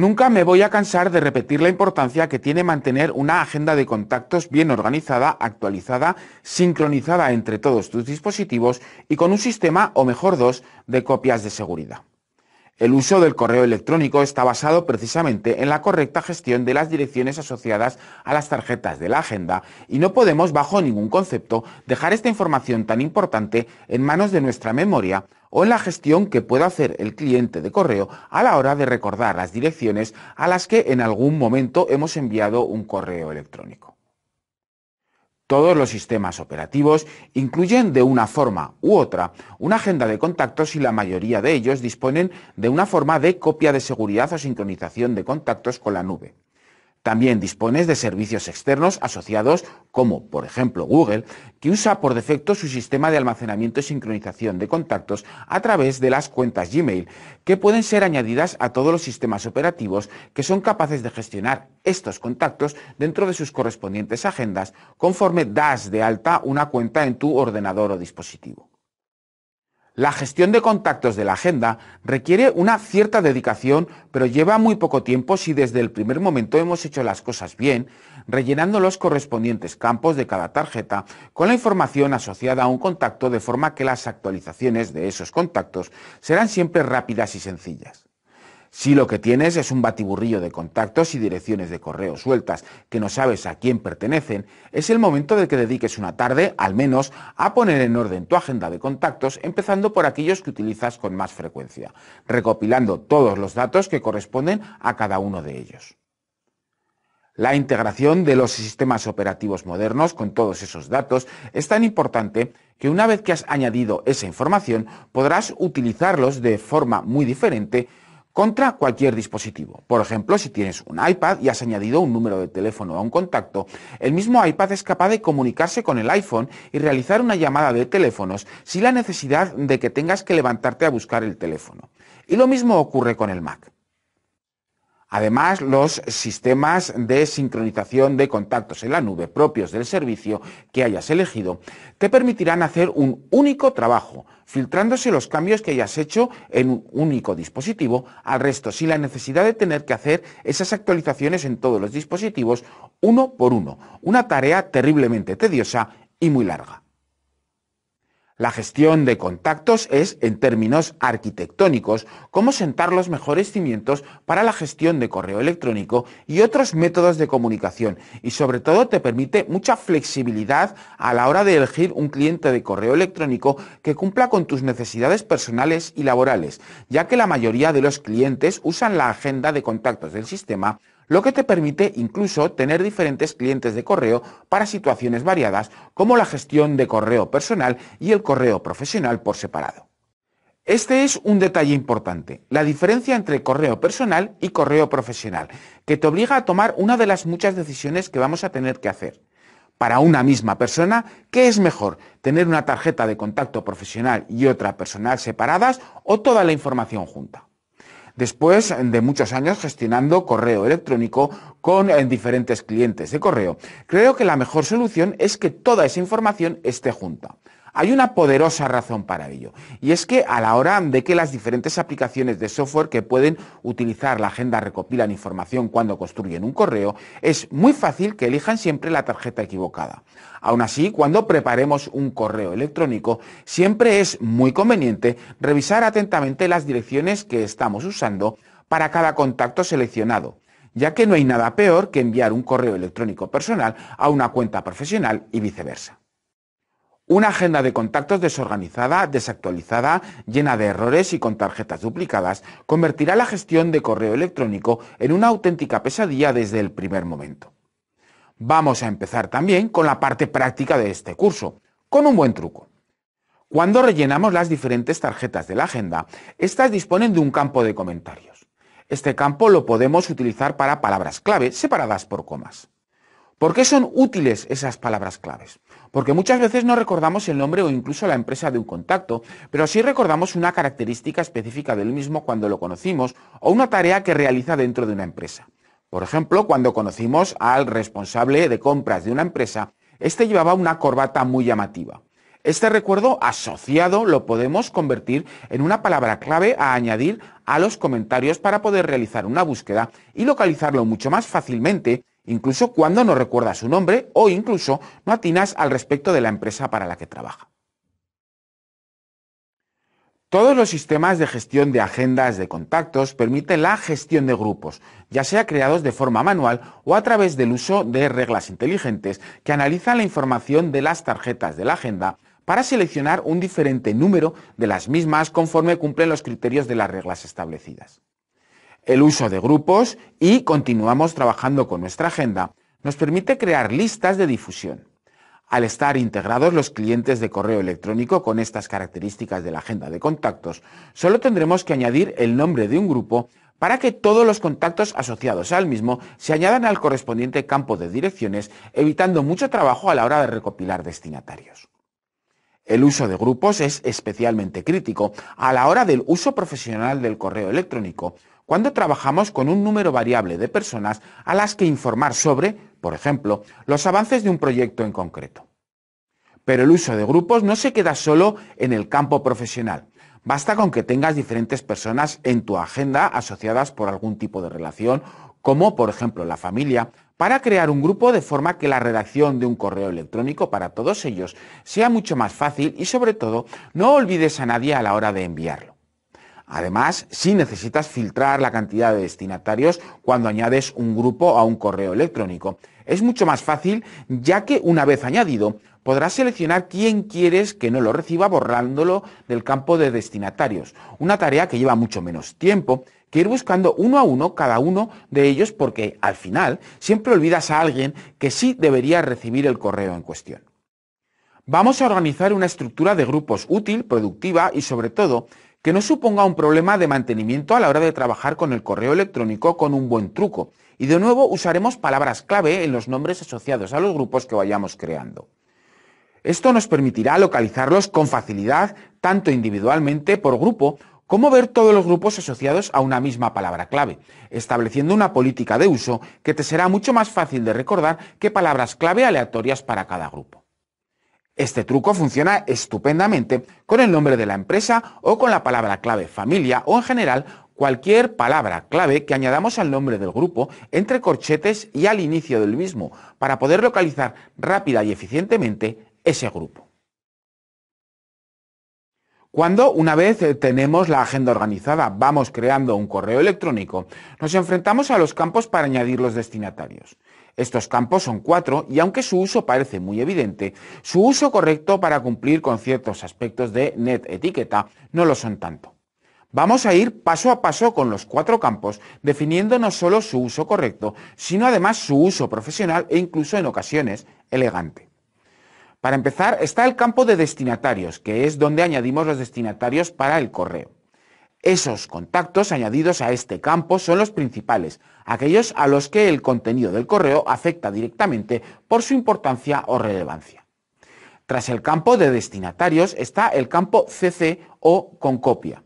Nunca me voy a cansar de repetir la importancia que tiene mantener una agenda de contactos bien organizada, actualizada, sincronizada entre todos tus dispositivos y con un sistema, o mejor dos, de copias de seguridad. El uso del correo electrónico está basado precisamente en la correcta gestión de las direcciones asociadas a las tarjetas de la agenda y no podemos, bajo ningún concepto, dejar esta información tan importante en manos de nuestra memoria o en la gestión que pueda hacer el cliente de correo a la hora de recordar las direcciones a las que en algún momento hemos enviado un correo electrónico. Todos los sistemas operativos incluyen de una forma u otra una agenda de contactos y la mayoría de ellos disponen de una forma de copia de seguridad o sincronización de contactos con la nube. También dispones de servicios externos asociados como, por ejemplo, Google, que usa por defecto su sistema de almacenamiento y sincronización de contactos a través de las cuentas Gmail, que pueden ser añadidas a todos los sistemas operativos que son capaces de gestionar estos contactos dentro de sus correspondientes agendas conforme das de alta una cuenta en tu ordenador o dispositivo. La gestión de contactos de la agenda requiere una cierta dedicación, pero lleva muy poco tiempo si desde el primer momento hemos hecho las cosas bien, rellenando los correspondientes campos de cada tarjeta con la información asociada a un contacto de forma que las actualizaciones de esos contactos serán siempre rápidas y sencillas. Si lo que tienes es un batiburrillo de contactos y direcciones de correo sueltas que no sabes a quién pertenecen, es el momento de que dediques una tarde, al menos, a poner en orden tu agenda de contactos, empezando por aquellos que utilizas con más frecuencia, recopilando todos los datos que corresponden a cada uno de ellos. La integración de los sistemas operativos modernos con todos esos datos es tan importante que una vez que has añadido esa información podrás utilizarlos de forma muy diferente contra cualquier dispositivo. Por ejemplo, si tienes un iPad y has añadido un número de teléfono a un contacto, el mismo iPad es capaz de comunicarse con el iPhone y realizar una llamada de teléfonos sin la necesidad de que tengas que levantarte a buscar el teléfono. Y lo mismo ocurre con el Mac. Además, los sistemas de sincronización de contactos en la nube propios del servicio que hayas elegido te permitirán hacer un único trabajo, filtrándose los cambios que hayas hecho en un único dispositivo al resto, sin la necesidad de tener que hacer esas actualizaciones en todos los dispositivos uno por uno, una tarea terriblemente tediosa y muy larga. La gestión de contactos es, en términos arquitectónicos, cómo sentar los mejores cimientos para la gestión de correo electrónico y otros métodos de comunicación. Y sobre todo te permite mucha flexibilidad a la hora de elegir un cliente de correo electrónico que cumpla con tus necesidades personales y laborales, ya que la mayoría de los clientes usan la agenda de contactos del sistema lo que te permite incluso tener diferentes clientes de correo para situaciones variadas, como la gestión de correo personal y el correo profesional por separado. Este es un detalle importante, la diferencia entre correo personal y correo profesional, que te obliga a tomar una de las muchas decisiones que vamos a tener que hacer. Para una misma persona, ¿qué es mejor? ¿Tener una tarjeta de contacto profesional y otra personal separadas o toda la información junta? Después de muchos años gestionando correo electrónico con eh, diferentes clientes de correo. Creo que la mejor solución es que toda esa información esté junta. Hay una poderosa razón para ello, y es que a la hora de que las diferentes aplicaciones de software que pueden utilizar la agenda recopilan información cuando construyen un correo, es muy fácil que elijan siempre la tarjeta equivocada. Aún así, cuando preparemos un correo electrónico, siempre es muy conveniente revisar atentamente las direcciones que estamos usando para cada contacto seleccionado, ya que no hay nada peor que enviar un correo electrónico personal a una cuenta profesional y viceversa. Una agenda de contactos desorganizada, desactualizada, llena de errores y con tarjetas duplicadas, convertirá la gestión de correo electrónico en una auténtica pesadilla desde el primer momento. Vamos a empezar también con la parte práctica de este curso, con un buen truco. Cuando rellenamos las diferentes tarjetas de la agenda, estas disponen de un campo de comentarios. Este campo lo podemos utilizar para palabras clave separadas por comas. ¿Por qué son útiles esas palabras claves? Porque muchas veces no recordamos el nombre o incluso la empresa de un contacto, pero sí recordamos una característica específica del mismo cuando lo conocimos o una tarea que realiza dentro de una empresa. Por ejemplo, cuando conocimos al responsable de compras de una empresa, este llevaba una corbata muy llamativa. Este recuerdo asociado lo podemos convertir en una palabra clave a añadir a los comentarios para poder realizar una búsqueda y localizarlo mucho más fácilmente, incluso cuando no recuerdas su nombre o incluso no atinas al respecto de la empresa para la que trabaja. Todos los sistemas de gestión de agendas de contactos permiten la gestión de grupos, ya sea creados de forma manual o a través del uso de reglas inteligentes que analizan la información de las tarjetas de la agenda para seleccionar un diferente número de las mismas conforme cumplen los criterios de las reglas establecidas. El uso de grupos y continuamos trabajando con nuestra agenda nos permite crear listas de difusión. Al estar integrados los clientes de correo electrónico con estas características de la agenda de contactos, solo tendremos que añadir el nombre de un grupo para que todos los contactos asociados al mismo se añadan al correspondiente campo de direcciones, evitando mucho trabajo a la hora de recopilar destinatarios. El uso de grupos es especialmente crítico a la hora del uso profesional del correo electrónico, cuando trabajamos con un número variable de personas a las que informar sobre, por ejemplo, los avances de un proyecto en concreto. Pero el uso de grupos no se queda solo en el campo profesional. Basta con que tengas diferentes personas en tu agenda asociadas por algún tipo de relación, como por ejemplo la familia, para crear un grupo de forma que la redacción de un correo electrónico para todos ellos sea mucho más fácil y sobre todo no olvides a nadie a la hora de enviarlo. Además, si necesitas filtrar la cantidad de destinatarios cuando añades un grupo a un correo electrónico, es mucho más fácil ya que una vez añadido podrás seleccionar quién quieres que no lo reciba borrándolo del campo de destinatarios, una tarea que lleva mucho menos tiempo que ir buscando uno a uno cada uno de ellos porque al final siempre olvidas a alguien que sí debería recibir el correo en cuestión. Vamos a organizar una estructura de grupos útil, productiva y sobre todo que no suponga un problema de mantenimiento a la hora de trabajar con el correo electrónico con un buen truco. Y de nuevo usaremos palabras clave en los nombres asociados a los grupos que vayamos creando. Esto nos permitirá localizarlos con facilidad, tanto individualmente por grupo ¿Cómo ver todos los grupos asociados a una misma palabra clave? Estableciendo una política de uso que te será mucho más fácil de recordar que palabras clave aleatorias para cada grupo. Este truco funciona estupendamente con el nombre de la empresa o con la palabra clave familia o en general cualquier palabra clave que añadamos al nombre del grupo entre corchetes y al inicio del mismo para poder localizar rápida y eficientemente ese grupo. Cuando una vez tenemos la agenda organizada, vamos creando un correo electrónico, nos enfrentamos a los campos para añadir los destinatarios. Estos campos son cuatro y aunque su uso parece muy evidente, su uso correcto para cumplir con ciertos aspectos de net etiqueta no lo son tanto. Vamos a ir paso a paso con los cuatro campos, definiendo no solo su uso correcto, sino además su uso profesional e incluso en ocasiones elegante. Para empezar, está el campo de destinatarios, que es donde añadimos los destinatarios para el correo. Esos contactos añadidos a este campo son los principales, aquellos a los que el contenido del correo afecta directamente por su importancia o relevancia. Tras el campo de destinatarios está el campo CC o con copia.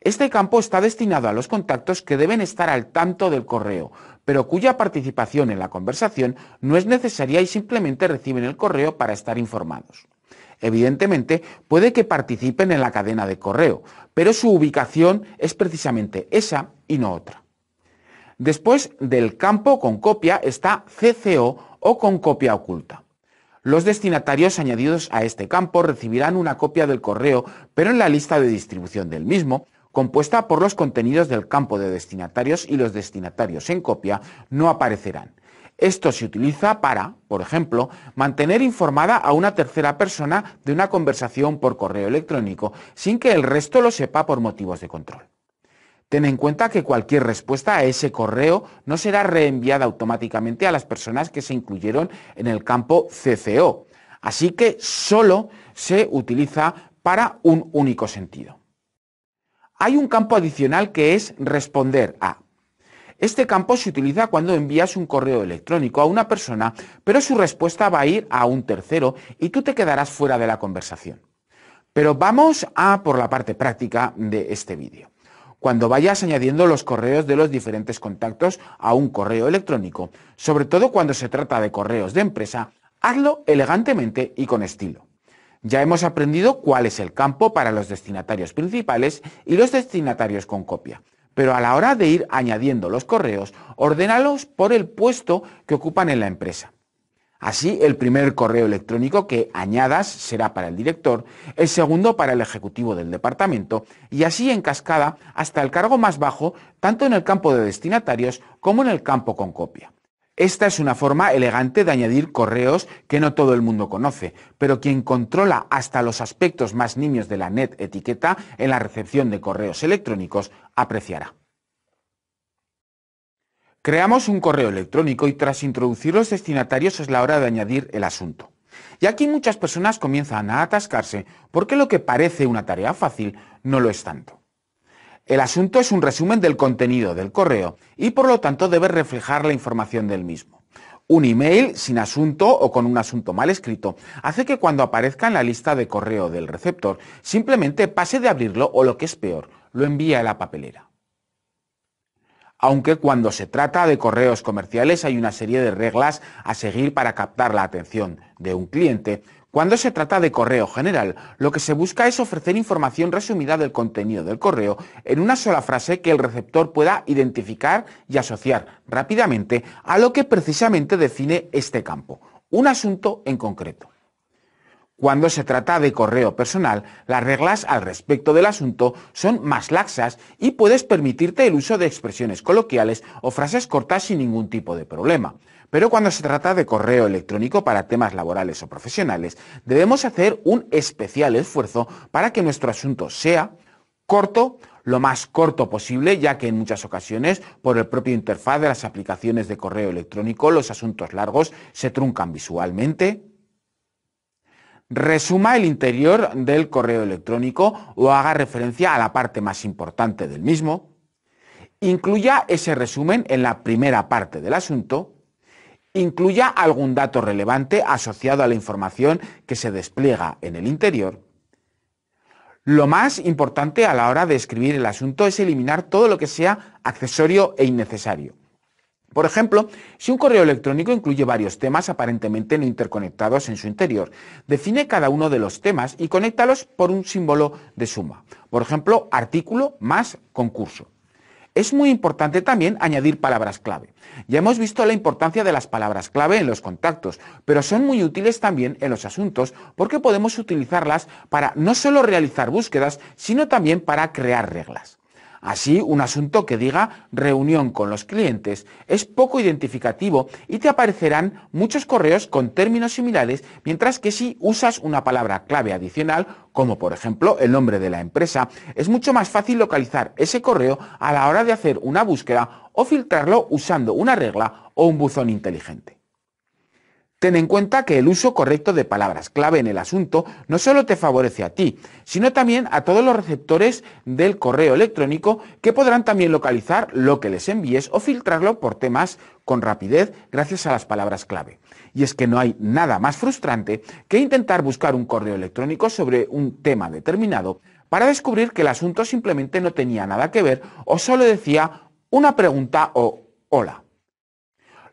Este campo está destinado a los contactos que deben estar al tanto del correo, pero cuya participación en la conversación no es necesaria y simplemente reciben el correo para estar informados. Evidentemente, puede que participen en la cadena de correo, pero su ubicación es precisamente esa y no otra. Después del campo con copia está CCO o con copia oculta. Los destinatarios añadidos a este campo recibirán una copia del correo, pero en la lista de distribución del mismo, compuesta por los contenidos del campo de destinatarios y los destinatarios en copia, no aparecerán. Esto se utiliza para, por ejemplo, mantener informada a una tercera persona de una conversación por correo electrónico sin que el resto lo sepa por motivos de control. Ten en cuenta que cualquier respuesta a ese correo no será reenviada automáticamente a las personas que se incluyeron en el campo CCO, así que solo se utiliza para un único sentido hay un campo adicional que es responder a. Este campo se utiliza cuando envías un correo electrónico a una persona, pero su respuesta va a ir a un tercero y tú te quedarás fuera de la conversación. Pero vamos a por la parte práctica de este vídeo. Cuando vayas añadiendo los correos de los diferentes contactos a un correo electrónico, sobre todo cuando se trata de correos de empresa, hazlo elegantemente y con estilo. Ya hemos aprendido cuál es el campo para los destinatarios principales y los destinatarios con copia. Pero a la hora de ir añadiendo los correos, ordénalos por el puesto que ocupan en la empresa. Así, el primer correo electrónico que añadas será para el director, el segundo para el ejecutivo del departamento y así en cascada hasta el cargo más bajo, tanto en el campo de destinatarios como en el campo con copia. Esta es una forma elegante de añadir correos que no todo el mundo conoce, pero quien controla hasta los aspectos más niños de la net etiqueta en la recepción de correos electrónicos apreciará. Creamos un correo electrónico y tras introducir los destinatarios es la hora de añadir el asunto. Y aquí muchas personas comienzan a atascarse porque lo que parece una tarea fácil no lo es tanto. El asunto es un resumen del contenido del correo y por lo tanto debe reflejar la información del mismo. Un email sin asunto o con un asunto mal escrito hace que cuando aparezca en la lista de correo del receptor simplemente pase de abrirlo o lo que es peor, lo envíe a la papelera aunque cuando se trata de correos comerciales hay una serie de reglas a seguir para captar la atención de un cliente. Cuando se trata de correo general, lo que se busca es ofrecer información resumida del contenido del correo en una sola frase que el receptor pueda identificar y asociar rápidamente a lo que precisamente define este campo, un asunto en concreto. Cuando se trata de correo personal, las reglas al respecto del asunto son más laxas y puedes permitirte el uso de expresiones coloquiales o frases cortas sin ningún tipo de problema. Pero cuando se trata de correo electrónico para temas laborales o profesionales, debemos hacer un especial esfuerzo para que nuestro asunto sea corto, lo más corto posible, ya que en muchas ocasiones, por el propio interfaz de las aplicaciones de correo electrónico, los asuntos largos se truncan visualmente, resuma el interior del correo electrónico o haga referencia a la parte más importante del mismo, incluya ese resumen en la primera parte del asunto, incluya algún dato relevante asociado a la información que se despliega en el interior. Lo más importante a la hora de escribir el asunto es eliminar todo lo que sea accesorio e innecesario. Por ejemplo, si un correo electrónico incluye varios temas aparentemente no interconectados en su interior, define cada uno de los temas y conéctalos por un símbolo de suma. Por ejemplo, artículo más concurso. Es muy importante también añadir palabras clave. Ya hemos visto la importancia de las palabras clave en los contactos, pero son muy útiles también en los asuntos porque podemos utilizarlas para no solo realizar búsquedas, sino también para crear reglas. Así, un asunto que diga reunión con los clientes es poco identificativo y te aparecerán muchos correos con términos similares, mientras que si usas una palabra clave adicional, como por ejemplo el nombre de la empresa, es mucho más fácil localizar ese correo a la hora de hacer una búsqueda o filtrarlo usando una regla o un buzón inteligente. Ten en cuenta que el uso correcto de palabras clave en el asunto no solo te favorece a ti, sino también a todos los receptores del correo electrónico que podrán también localizar lo que les envíes o filtrarlo por temas con rapidez gracias a las palabras clave. Y es que no hay nada más frustrante que intentar buscar un correo electrónico sobre un tema determinado para descubrir que el asunto simplemente no tenía nada que ver o solo decía una pregunta o hola.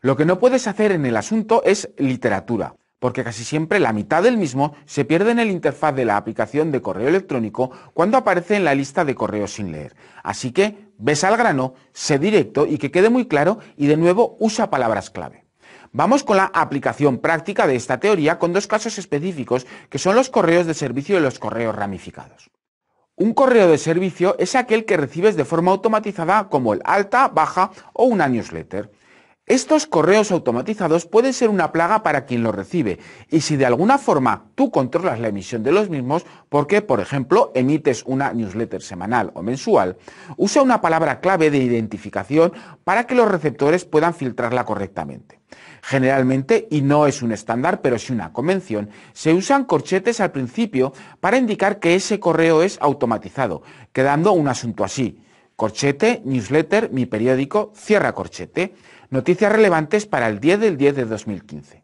Lo que no puedes hacer en el asunto es literatura, porque casi siempre la mitad del mismo se pierde en el interfaz de la aplicación de correo electrónico cuando aparece en la lista de correos sin leer. Así que ves al grano, sé directo y que quede muy claro y de nuevo usa palabras clave. Vamos con la aplicación práctica de esta teoría con dos casos específicos que son los correos de servicio y los correos ramificados. Un correo de servicio es aquel que recibes de forma automatizada como el alta, baja o una newsletter. Estos correos automatizados pueden ser una plaga para quien los recibe y si de alguna forma tú controlas la emisión de los mismos, porque por ejemplo emites una newsletter semanal o mensual, usa una palabra clave de identificación para que los receptores puedan filtrarla correctamente. Generalmente, y no es un estándar, pero sí una convención, se usan corchetes al principio para indicar que ese correo es automatizado, quedando un asunto así. Corchete, newsletter, mi periódico, cierra corchete. Noticias relevantes para el 10 del 10 de 2015.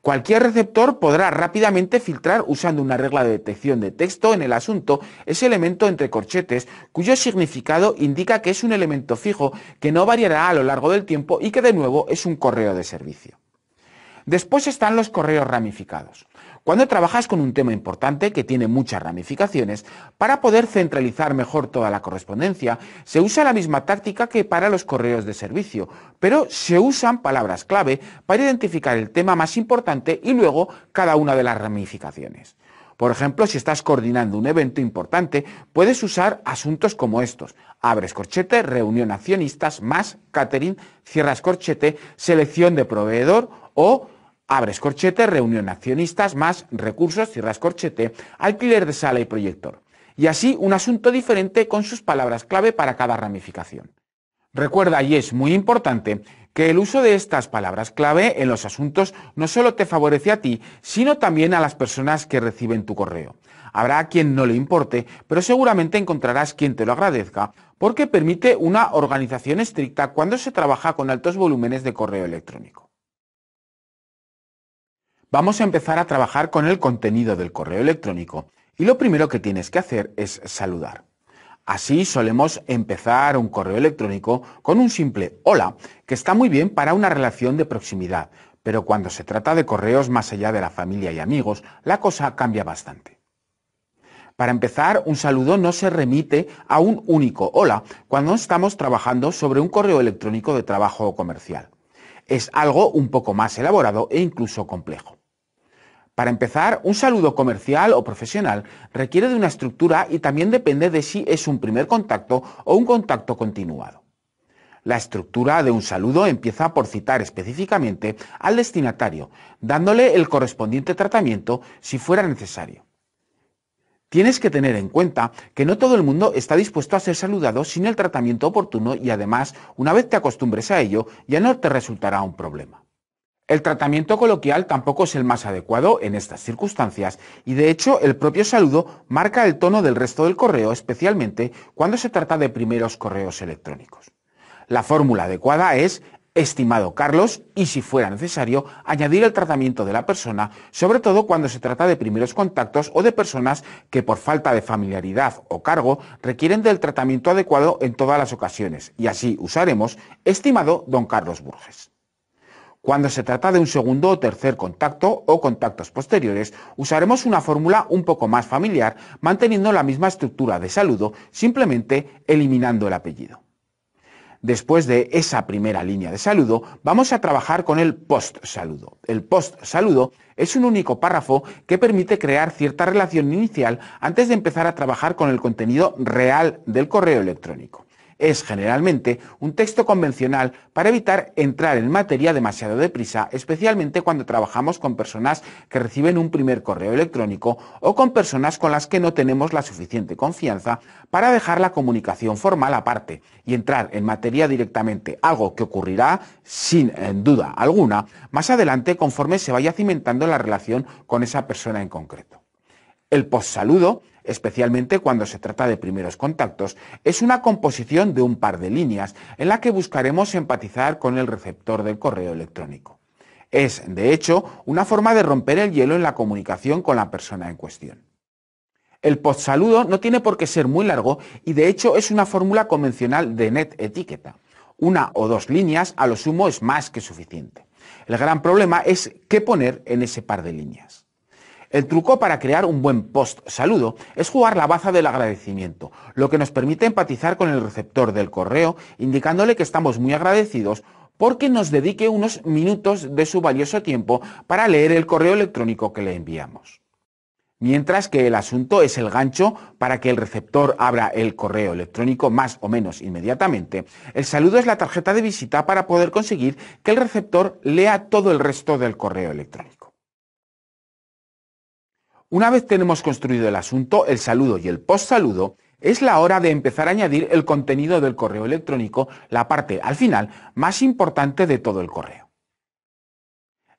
Cualquier receptor podrá rápidamente filtrar usando una regla de detección de texto en el asunto ese elemento entre corchetes cuyo significado indica que es un elemento fijo que no variará a lo largo del tiempo y que de nuevo es un correo de servicio. Después están los correos ramificados. Cuando trabajas con un tema importante que tiene muchas ramificaciones, para poder centralizar mejor toda la correspondencia, se usa la misma táctica que para los correos de servicio, pero se usan palabras clave para identificar el tema más importante y luego cada una de las ramificaciones. Por ejemplo, si estás coordinando un evento importante, puedes usar asuntos como estos. Abres corchete, reunión accionistas, más catering, cierras corchete, selección de proveedor o abres corchete, reunión accionistas, más recursos, cierras corchete, alquiler de sala y proyector. Y así un asunto diferente con sus palabras clave para cada ramificación. Recuerda, y es muy importante, que el uso de estas palabras clave en los asuntos no solo te favorece a ti, sino también a las personas que reciben tu correo. Habrá quien no le importe, pero seguramente encontrarás quien te lo agradezca, porque permite una organización estricta cuando se trabaja con altos volúmenes de correo electrónico. Vamos a empezar a trabajar con el contenido del correo electrónico y lo primero que tienes que hacer es saludar. Así solemos empezar un correo electrónico con un simple hola, que está muy bien para una relación de proximidad, pero cuando se trata de correos más allá de la familia y amigos, la cosa cambia bastante. Para empezar, un saludo no se remite a un único hola cuando estamos trabajando sobre un correo electrónico de trabajo o comercial. Es algo un poco más elaborado e incluso complejo. Para empezar, un saludo comercial o profesional requiere de una estructura y también depende de si es un primer contacto o un contacto continuado. La estructura de un saludo empieza por citar específicamente al destinatario, dándole el correspondiente tratamiento si fuera necesario. Tienes que tener en cuenta que no todo el mundo está dispuesto a ser saludado sin el tratamiento oportuno y además, una vez te acostumbres a ello, ya no te resultará un problema. El tratamiento coloquial tampoco es el más adecuado en estas circunstancias y de hecho el propio saludo marca el tono del resto del correo, especialmente cuando se trata de primeros correos electrónicos. La fórmula adecuada es estimado Carlos y si fuera necesario añadir el tratamiento de la persona, sobre todo cuando se trata de primeros contactos o de personas que por falta de familiaridad o cargo requieren del tratamiento adecuado en todas las ocasiones y así usaremos estimado don Carlos Burges. Cuando se trata de un segundo o tercer contacto o contactos posteriores, usaremos una fórmula un poco más familiar, manteniendo la misma estructura de saludo, simplemente eliminando el apellido. Después de esa primera línea de saludo, vamos a trabajar con el post-saludo. El post-saludo es un único párrafo que permite crear cierta relación inicial antes de empezar a trabajar con el contenido real del correo electrónico es generalmente un texto convencional para evitar entrar en materia demasiado deprisa, especialmente cuando trabajamos con personas que reciben un primer correo electrónico o con personas con las que no tenemos la suficiente confianza para dejar la comunicación formal aparte y entrar en materia directamente, algo que ocurrirá sin duda alguna más adelante conforme se vaya cimentando la relación con esa persona en concreto. El postsaludo especialmente cuando se trata de primeros contactos, es una composición de un par de líneas en la que buscaremos empatizar con el receptor del correo electrónico. Es, de hecho, una forma de romper el hielo en la comunicación con la persona en cuestión. El postsaludo no tiene por qué ser muy largo y de hecho es una fórmula convencional de net etiqueta. Una o dos líneas a lo sumo es más que suficiente. El gran problema es qué poner en ese par de líneas. El truco para crear un buen post saludo es jugar la baza del agradecimiento, lo que nos permite empatizar con el receptor del correo, indicándole que estamos muy agradecidos porque nos dedique unos minutos de su valioso tiempo para leer el correo electrónico que le enviamos. Mientras que el asunto es el gancho para que el receptor abra el correo electrónico más o menos inmediatamente, el saludo es la tarjeta de visita para poder conseguir que el receptor lea todo el resto del correo electrónico. Una vez tenemos construido el asunto, el saludo y el post-saludo, es la hora de empezar a añadir el contenido del correo electrónico, la parte al final más importante de todo el correo.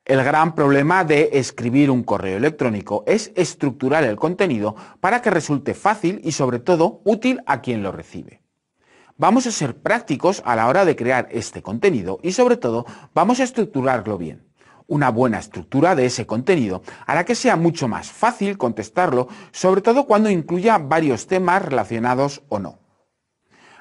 El gran problema de escribir un correo electrónico es estructurar el contenido para que resulte fácil y sobre todo útil a quien lo recibe. Vamos a ser prácticos a la hora de crear este contenido y sobre todo vamos a estructurarlo bien una buena estructura de ese contenido hará que sea mucho más fácil contestarlo, sobre todo cuando incluya varios temas relacionados o no.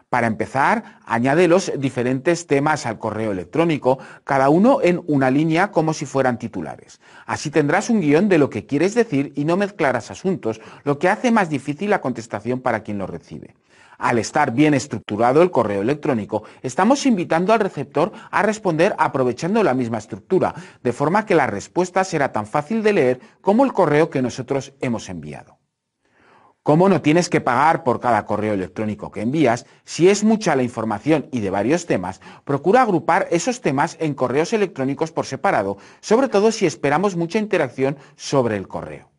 Para empezar, añade los diferentes temas al correo electrónico, cada uno en una línea como si fueran titulares. Así tendrás un guion de lo que quieres decir y no mezclarás asuntos, lo que hace más difícil la contestación para quien lo recibe. Al estar bien estructurado el correo electrónico, estamos invitando al receptor a responder aprovechando la misma estructura, de forma que la respuesta será tan fácil de leer como el correo que nosotros hemos enviado. Como no tienes que pagar por cada correo electrónico que envías, si es mucha la información y de varios temas, procura agrupar esos temas en correos electrónicos por separado, sobre todo si esperamos mucha interacción sobre el correo.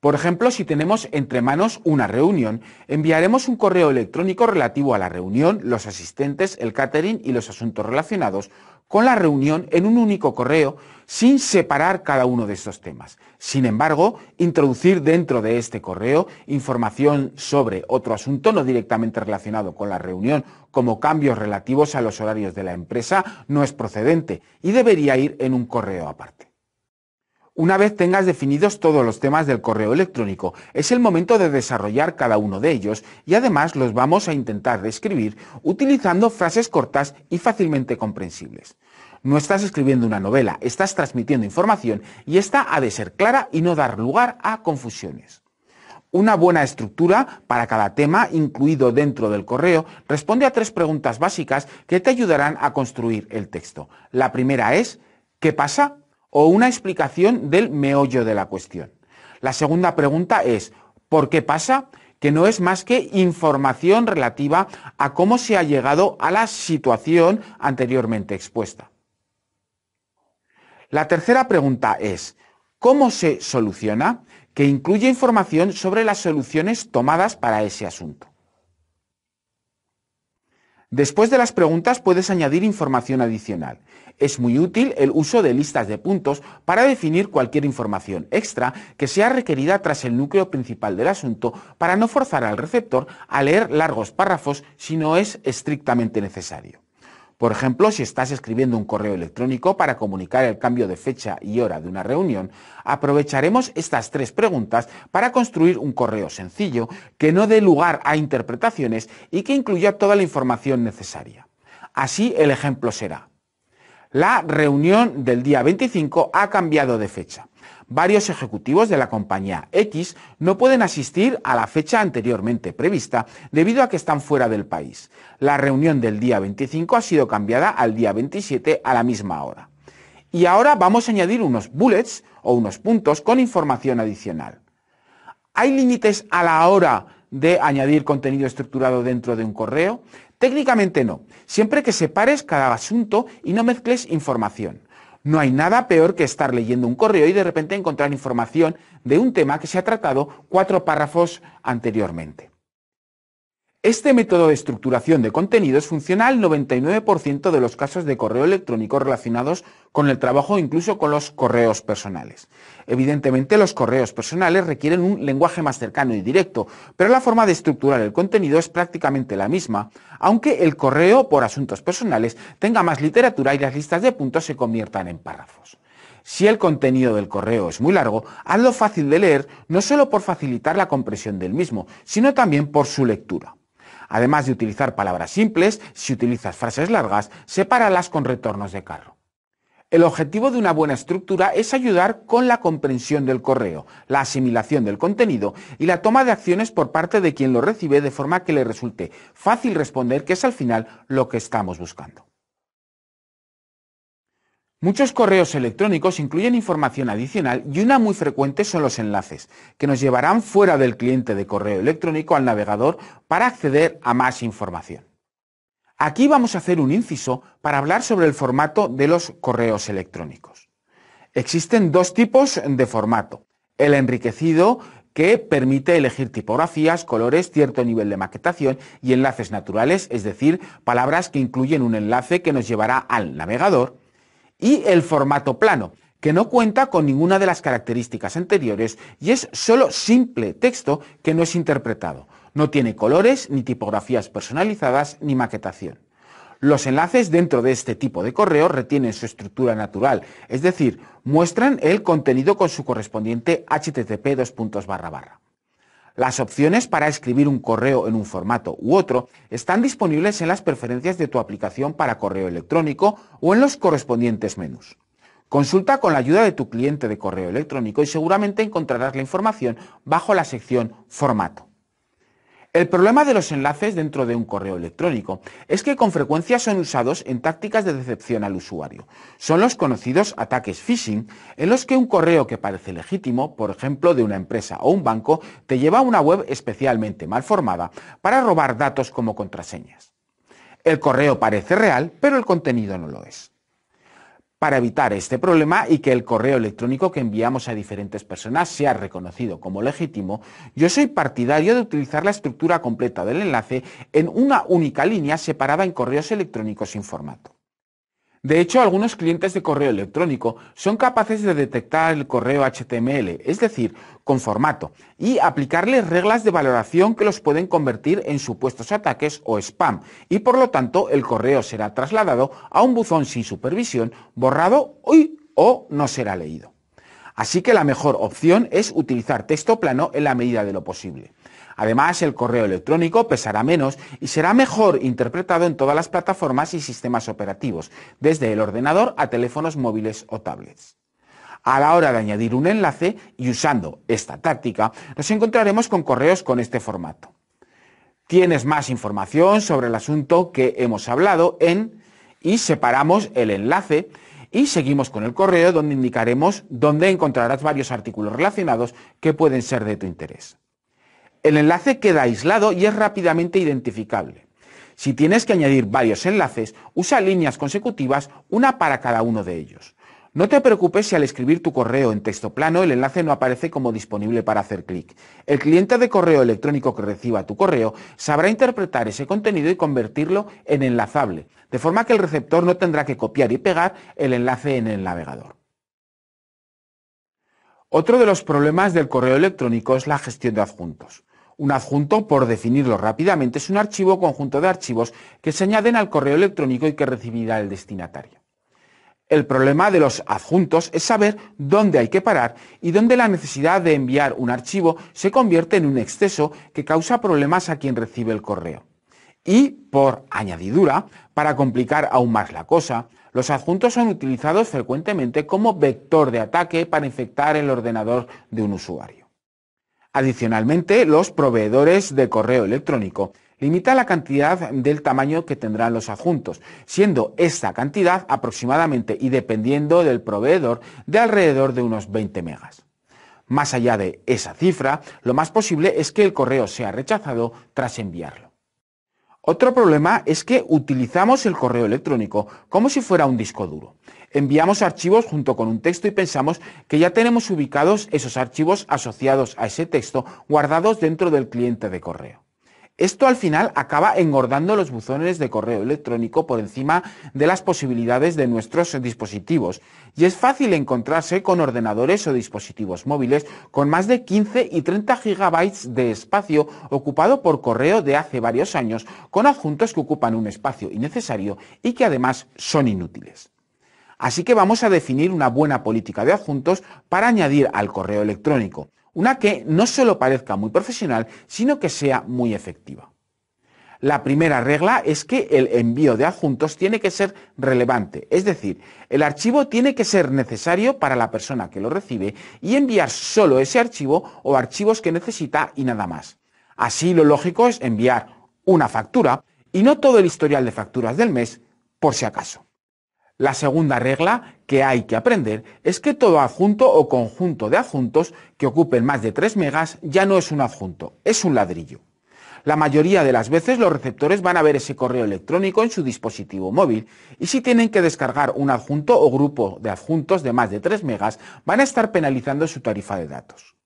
Por ejemplo, si tenemos entre manos una reunión, enviaremos un correo electrónico relativo a la reunión, los asistentes, el catering y los asuntos relacionados con la reunión en un único correo sin separar cada uno de estos temas. Sin embargo, introducir dentro de este correo información sobre otro asunto no directamente relacionado con la reunión, como cambios relativos a los horarios de la empresa, no es procedente y debería ir en un correo aparte. Una vez tengas definidos todos los temas del correo electrónico, es el momento de desarrollar cada uno de ellos y además los vamos a intentar describir utilizando frases cortas y fácilmente comprensibles. No estás escribiendo una novela, estás transmitiendo información y esta ha de ser clara y no dar lugar a confusiones. Una buena estructura para cada tema incluido dentro del correo responde a tres preguntas básicas que te ayudarán a construir el texto. La primera es, ¿qué pasa? O una explicación del meollo de la cuestión. La segunda pregunta es, ¿por qué pasa? que no es más que información relativa a cómo se ha llegado a la situación anteriormente expuesta. La tercera pregunta es, ¿cómo se soluciona? que incluye información sobre las soluciones tomadas para ese asunto. Después de las preguntas puedes añadir información adicional. Es muy útil el uso de listas de puntos para definir cualquier información extra que sea requerida tras el núcleo principal del asunto para no forzar al receptor a leer largos párrafos si no es estrictamente necesario. Por ejemplo, si estás escribiendo un correo electrónico para comunicar el cambio de fecha y hora de una reunión, aprovecharemos estas tres preguntas para construir un correo sencillo que no dé lugar a interpretaciones y que incluya toda la información necesaria. Así el ejemplo será. La reunión del día 25 ha cambiado de fecha varios ejecutivos de la compañía X no pueden asistir a la fecha anteriormente prevista debido a que están fuera del país. La reunión del día 25 ha sido cambiada al día 27 a la misma hora. Y ahora vamos a añadir unos bullets o unos puntos con información adicional. ¿Hay límites a la hora de añadir contenido estructurado dentro de un correo? Técnicamente no, siempre que separes cada asunto y no mezcles información. No hay nada peor que estar leyendo un correo y de repente encontrar información de un tema que se ha tratado cuatro párrafos anteriormente. Este método de estructuración de contenidos funciona al 99% de los casos de correo electrónico relacionados con el trabajo incluso con los correos personales. Evidentemente los correos personales requieren un lenguaje más cercano y directo, pero la forma de estructurar el contenido es prácticamente la misma, aunque el correo por asuntos personales tenga más literatura y las listas de puntos se conviertan en párrafos. Si el contenido del correo es muy largo, hazlo fácil de leer no solo por facilitar la compresión del mismo, sino también por su lectura. Además de utilizar palabras simples, si utilizas frases largas, sepáralas con retornos de carro. El objetivo de una buena estructura es ayudar con la comprensión del correo, la asimilación del contenido y la toma de acciones por parte de quien lo recibe de forma que le resulte fácil responder, que es al final lo que estamos buscando. Muchos correos electrónicos incluyen información adicional y una muy frecuente son los enlaces, que nos llevarán fuera del cliente de correo electrónico al navegador para acceder a más información. Aquí vamos a hacer un inciso para hablar sobre el formato de los correos electrónicos. Existen dos tipos de formato. El enriquecido, que permite elegir tipografías, colores, cierto nivel de maquetación y enlaces naturales, es decir, palabras que incluyen un enlace que nos llevará al navegador y el formato plano, que no cuenta con ninguna de las características anteriores y es solo simple texto que no es interpretado. No tiene colores, ni tipografías personalizadas, ni maquetación. Los enlaces dentro de este tipo de correo retienen su estructura natural, es decir, muestran el contenido con su correspondiente http Las opciones para escribir un correo en un formato u otro están disponibles en las preferencias de tu aplicación para correo electrónico o en los correspondientes menús. Consulta con la ayuda de tu cliente de correo electrónico y seguramente encontrarás la información bajo la sección Formato. El problema de los enlaces dentro de un correo electrónico es que con frecuencia son usados en tácticas de decepción al usuario. Son los conocidos ataques phishing, en los que un correo que parece legítimo, por ejemplo de una empresa o un banco, te lleva a una web especialmente mal formada para robar datos como contraseñas. El correo parece real, pero el contenido no lo es. Para evitar este problema y que el correo electrónico que enviamos a diferentes personas sea reconocido como legítimo, yo soy partidario de utilizar la estructura completa del enlace en una única línea separada en correos electrónicos sin formato. De hecho, algunos clientes de correo electrónico son capaces de detectar el correo HTML, es decir, con formato, y aplicarle reglas de valoración que los pueden convertir en supuestos ataques o spam, y por lo tanto el correo será trasladado a un buzón sin supervisión, borrado o no será leído. Así que la mejor opción es utilizar texto plano en la medida de lo posible. Además, el correo electrónico pesará menos y será mejor interpretado en todas las plataformas y sistemas operativos, desde el ordenador a teléfonos móviles o tablets. A la hora de añadir un enlace y usando esta táctica, nos encontraremos con correos con este formato. Tienes más información sobre el asunto que hemos hablado en y separamos el enlace y seguimos con el correo donde indicaremos dónde encontrarás varios artículos relacionados que pueden ser de tu interés. El enlace queda aislado y es rápidamente identificable. Si tienes que añadir varios enlaces, usa líneas consecutivas, una para cada uno de ellos. No te preocupes si al escribir tu correo en texto plano el enlace no aparece como disponible para hacer clic. El cliente de correo electrónico que reciba tu correo sabrá interpretar ese contenido y convertirlo en enlazable, de forma que el receptor no tendrá que copiar y pegar el enlace en el navegador. Otro de los problemas del correo electrónico es la gestión de adjuntos. Un adjunto, por definirlo rápidamente, es un archivo o conjunto de archivos que se añaden al correo electrónico y que recibirá el destinatario. El problema de los adjuntos es saber dónde hay que parar y dónde la necesidad de enviar un archivo se convierte en un exceso que causa problemas a quien recibe el correo. Y, por añadidura, para complicar aún más la cosa, los adjuntos son utilizados frecuentemente como vector de ataque para infectar el ordenador de un usuario. Adicionalmente, los proveedores de correo electrónico limitan la cantidad del tamaño que tendrán los adjuntos, siendo esta cantidad aproximadamente y dependiendo del proveedor de alrededor de unos 20 megas. Más allá de esa cifra, lo más posible es que el correo sea rechazado tras enviarlo. Otro problema es que utilizamos el correo electrónico como si fuera un disco duro enviamos archivos junto con un texto y pensamos que ya tenemos ubicados esos archivos asociados a ese texto guardados dentro del cliente de correo. Esto al final acaba engordando los buzones de correo electrónico por encima de las posibilidades de nuestros dispositivos y es fácil encontrarse con ordenadores o dispositivos móviles con más de 15 y 30 gigabytes de espacio ocupado por correo de hace varios años con adjuntos que ocupan un espacio innecesario y que además son inútiles. Así que vamos a definir una buena política de adjuntos para añadir al correo electrónico, una que no solo parezca muy profesional, sino que sea muy efectiva. La primera regla es que el envío de adjuntos tiene que ser relevante, es decir, el archivo tiene que ser necesario para la persona que lo recibe y enviar solo ese archivo o archivos que necesita y nada más. Así lo lógico es enviar una factura y no todo el historial de facturas del mes por si acaso. La segunda regla que hay que aprender es que todo adjunto o conjunto de adjuntos que ocupen más de 3 megas ya no es un adjunto, es un ladrillo. La mayoría de las veces los receptores van a ver ese correo electrónico en su dispositivo móvil y si tienen que descargar un adjunto o grupo de adjuntos de más de 3 megas van a estar penalizando su tarifa de datos.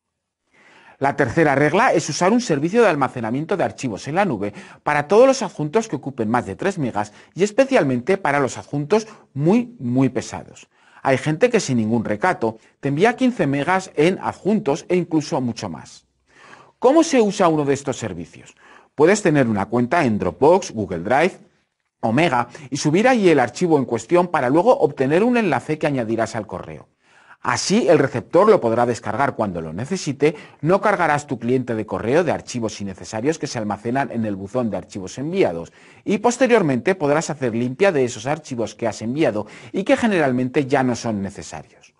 La tercera regla es usar un servicio de almacenamiento de archivos en la nube para todos los adjuntos que ocupen más de 3 megas y especialmente para los adjuntos muy, muy pesados. Hay gente que sin ningún recato te envía 15 megas en adjuntos e incluso mucho más. ¿Cómo se usa uno de estos servicios? Puedes tener una cuenta en Dropbox, Google Drive, Omega y subir allí el archivo en cuestión para luego obtener un enlace que añadirás al correo. Así el receptor lo podrá descargar cuando lo necesite, no cargarás tu cliente de correo de archivos innecesarios que se almacenan en el buzón de archivos enviados. Y posteriormente podrás hacer limpia de esos archivos que has enviado y que generalmente ya no son necesarios.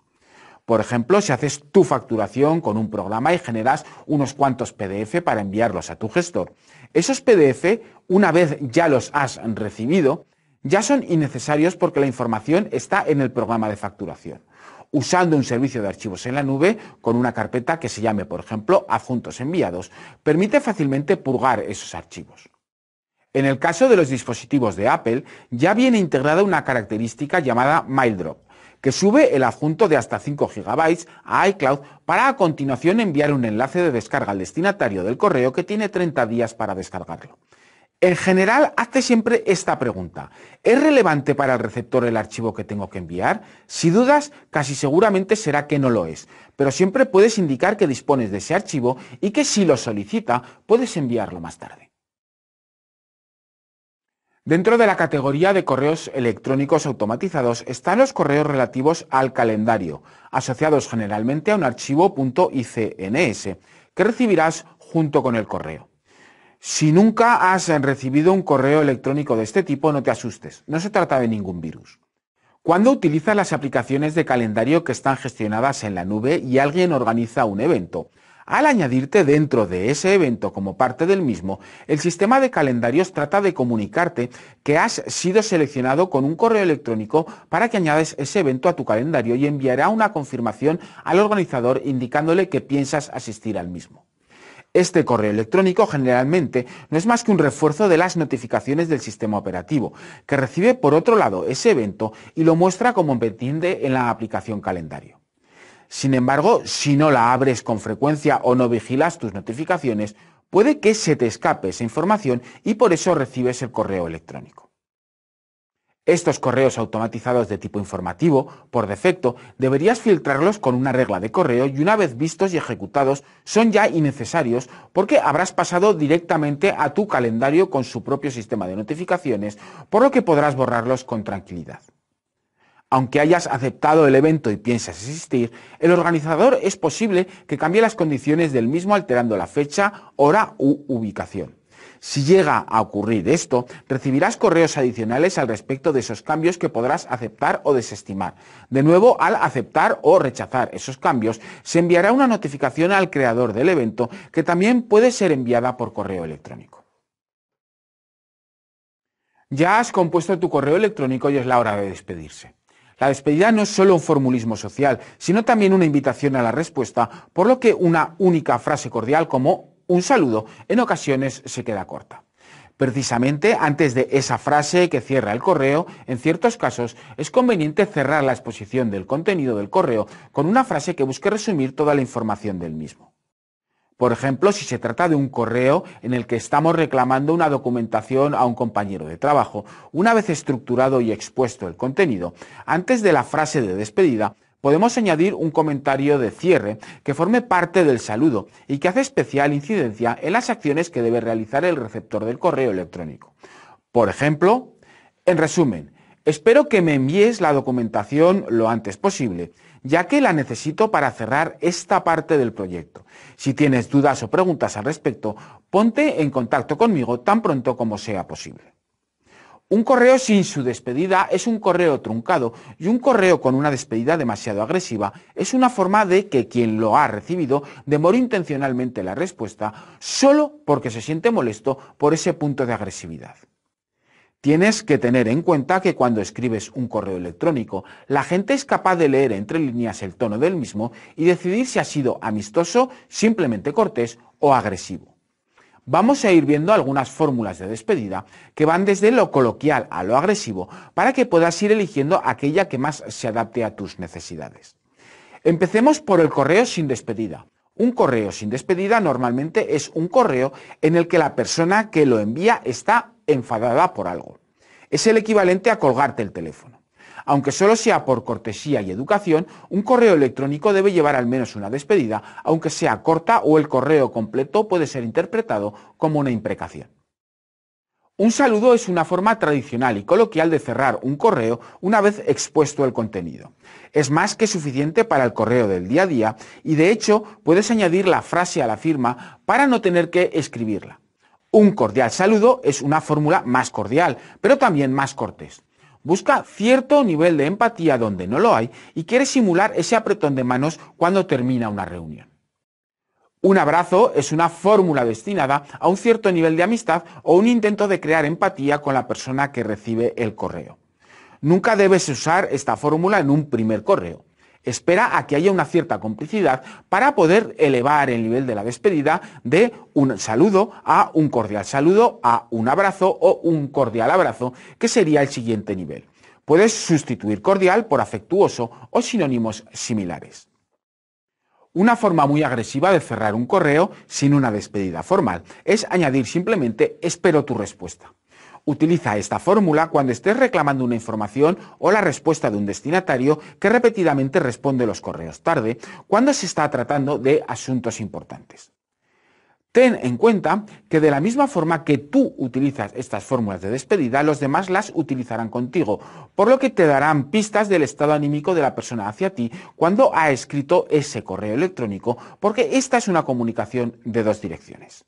Por ejemplo, si haces tu facturación con un programa y generas unos cuantos PDF para enviarlos a tu gestor, esos PDF, una vez ya los has recibido, ya son innecesarios porque la información está en el programa de facturación usando un servicio de archivos en la nube con una carpeta que se llame, por ejemplo, adjuntos enviados, permite fácilmente purgar esos archivos. En el caso de los dispositivos de Apple, ya viene integrada una característica llamada MailDrop, que sube el adjunto de hasta 5 GB a iCloud para a continuación enviar un enlace de descarga al destinatario del correo que tiene 30 días para descargarlo. En general, hazte siempre esta pregunta. ¿Es relevante para el receptor el archivo que tengo que enviar? Si dudas, casi seguramente será que no lo es, pero siempre puedes indicar que dispones de ese archivo y que si lo solicita, puedes enviarlo más tarde. Dentro de la categoría de correos electrónicos automatizados están los correos relativos al calendario, asociados generalmente a un archivo .icns, que recibirás junto con el correo. Si nunca has recibido un correo electrónico de este tipo, no te asustes, no se trata de ningún virus. Cuando utilizas las aplicaciones de calendario que están gestionadas en la nube y alguien organiza un evento, al añadirte dentro de ese evento como parte del mismo, el sistema de calendarios trata de comunicarte que has sido seleccionado con un correo electrónico para que añades ese evento a tu calendario y enviará una confirmación al organizador indicándole que piensas asistir al mismo. Este correo electrónico generalmente no es más que un refuerzo de las notificaciones del sistema operativo, que recibe por otro lado ese evento y lo muestra como pendiente en la aplicación calendario. Sin embargo, si no la abres con frecuencia o no vigilas tus notificaciones, puede que se te escape esa información y por eso recibes el correo electrónico. Estos correos automatizados de tipo informativo, por defecto, deberías filtrarlos con una regla de correo y una vez vistos y ejecutados son ya innecesarios porque habrás pasado directamente a tu calendario con su propio sistema de notificaciones, por lo que podrás borrarlos con tranquilidad. Aunque hayas aceptado el evento y piensas asistir, el organizador es posible que cambie las condiciones del mismo alterando la fecha, hora u ubicación. Si llega a ocurrir esto, recibirás correos adicionales al respecto de esos cambios que podrás aceptar o desestimar. De nuevo, al aceptar o rechazar esos cambios, se enviará una notificación al creador del evento que también puede ser enviada por correo electrónico. Ya has compuesto tu correo electrónico y es la hora de despedirse. La despedida no es solo un formulismo social, sino también una invitación a la respuesta, por lo que una única frase cordial como un saludo en ocasiones se queda corta. Precisamente antes de esa frase que cierra el correo, en ciertos casos es conveniente cerrar la exposición del contenido del correo con una frase que busque resumir toda la información del mismo. Por ejemplo, si se trata de un correo en el que estamos reclamando una documentación a un compañero de trabajo, una vez estructurado y expuesto el contenido, antes de la frase de despedida, podemos añadir un comentario de cierre que forme parte del saludo y que hace especial incidencia en las acciones que debe realizar el receptor del correo electrónico. Por ejemplo, en resumen, espero que me envíes la documentación lo antes posible, ya que la necesito para cerrar esta parte del proyecto. Si tienes dudas o preguntas al respecto, ponte en contacto conmigo tan pronto como sea posible. Un correo sin su despedida es un correo truncado y un correo con una despedida demasiado agresiva es una forma de que quien lo ha recibido demore intencionalmente la respuesta solo porque se siente molesto por ese punto de agresividad. Tienes que tener en cuenta que cuando escribes un correo electrónico, la gente es capaz de leer entre líneas el tono del mismo y decidir si ha sido amistoso, simplemente cortés o agresivo vamos a ir viendo algunas fórmulas de despedida que van desde lo coloquial a lo agresivo para que puedas ir eligiendo aquella que más se adapte a tus necesidades. Empecemos por el correo sin despedida. Un correo sin despedida normalmente es un correo en el que la persona que lo envía está enfadada por algo. Es el equivalente a colgarte el teléfono. Aunque solo sea por cortesía y educación, un correo electrónico debe llevar al menos una despedida, aunque sea corta o el correo completo puede ser interpretado como una imprecación. Un saludo es una forma tradicional y coloquial de cerrar un correo una vez expuesto el contenido. Es más que suficiente para el correo del día a día y de hecho puedes añadir la frase a la firma para no tener que escribirla. Un cordial saludo es una fórmula más cordial, pero también más cortés. Busca cierto nivel de empatía donde no lo hay y quiere simular ese apretón de manos cuando termina una reunión. Un abrazo es una fórmula destinada a un cierto nivel de amistad o un intento de crear empatía con la persona que recibe el correo. Nunca debes usar esta fórmula en un primer correo. Espera a que haya una cierta complicidad para poder elevar el nivel de la despedida de un saludo a un cordial saludo, a un abrazo o un cordial abrazo, que sería el siguiente nivel. Puedes sustituir cordial por afectuoso o sinónimos similares. Una forma muy agresiva de cerrar un correo sin una despedida formal es añadir simplemente espero tu respuesta. Utiliza esta fórmula cuando estés reclamando una información o la respuesta de un destinatario que repetidamente responde los correos tarde cuando se está tratando de asuntos importantes. Ten en cuenta que de la misma forma que tú utilizas estas fórmulas de despedida, los demás las utilizarán contigo, por lo que te darán pistas del estado anímico de la persona hacia ti cuando ha escrito ese correo electrónico, porque esta es una comunicación de dos direcciones.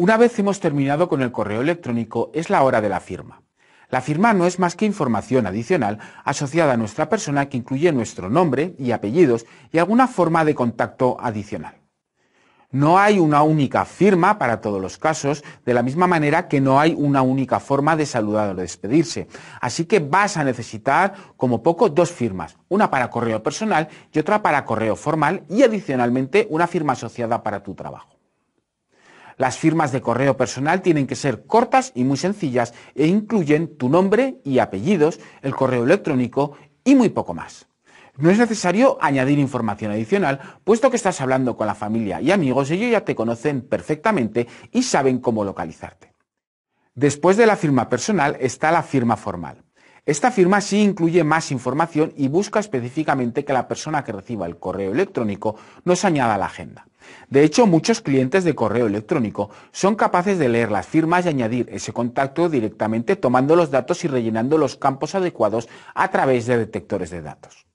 Una vez hemos terminado con el correo electrónico, es la hora de la firma. La firma no es más que información adicional asociada a nuestra persona que incluye nuestro nombre y apellidos y alguna forma de contacto adicional. No hay una única firma para todos los casos, de la misma manera que no hay una única forma de saludar o despedirse. Así que vas a necesitar como poco dos firmas, una para correo personal y otra para correo formal y adicionalmente una firma asociada para tu trabajo. Las firmas de correo personal tienen que ser cortas y muy sencillas e incluyen tu nombre y apellidos, el correo electrónico y muy poco más. No es necesario añadir información adicional, puesto que estás hablando con la familia y amigos, ellos ya te conocen perfectamente y saben cómo localizarte. Después de la firma personal está la firma formal. Esta firma sí incluye más información y busca específicamente que la persona que reciba el correo electrónico nos añada a la agenda. De hecho, muchos clientes de correo electrónico son capaces de leer las firmas y añadir ese contacto directamente tomando los datos y rellenando los campos adecuados a través de detectores de datos.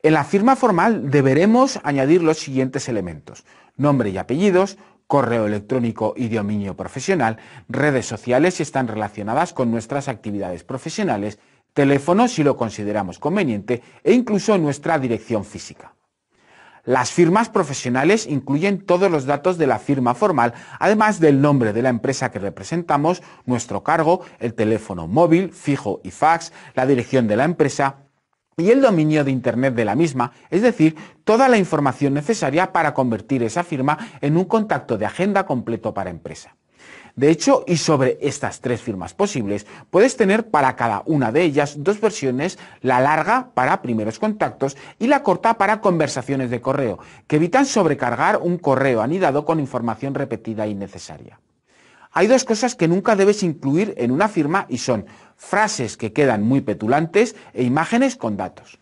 En la firma formal deberemos añadir los siguientes elementos. Nombre y apellidos, correo electrónico y dominio profesional, redes sociales si están relacionadas con nuestras actividades profesionales, teléfono si lo consideramos conveniente e incluso nuestra dirección física. Las firmas profesionales incluyen todos los datos de la firma formal, además del nombre de la empresa que representamos, nuestro cargo, el teléfono móvil, fijo y fax, la dirección de la empresa, y el dominio de Internet de la misma, es decir, toda la información necesaria para convertir esa firma en un contacto de agenda completo para empresa. De hecho, y sobre estas tres firmas posibles, puedes tener para cada una de ellas dos versiones, la larga para primeros contactos y la corta para conversaciones de correo, que evitan sobrecargar un correo anidado con información repetida e innecesaria. Hay dos cosas que nunca debes incluir en una firma y son frases que quedan muy petulantes e imágenes con datos.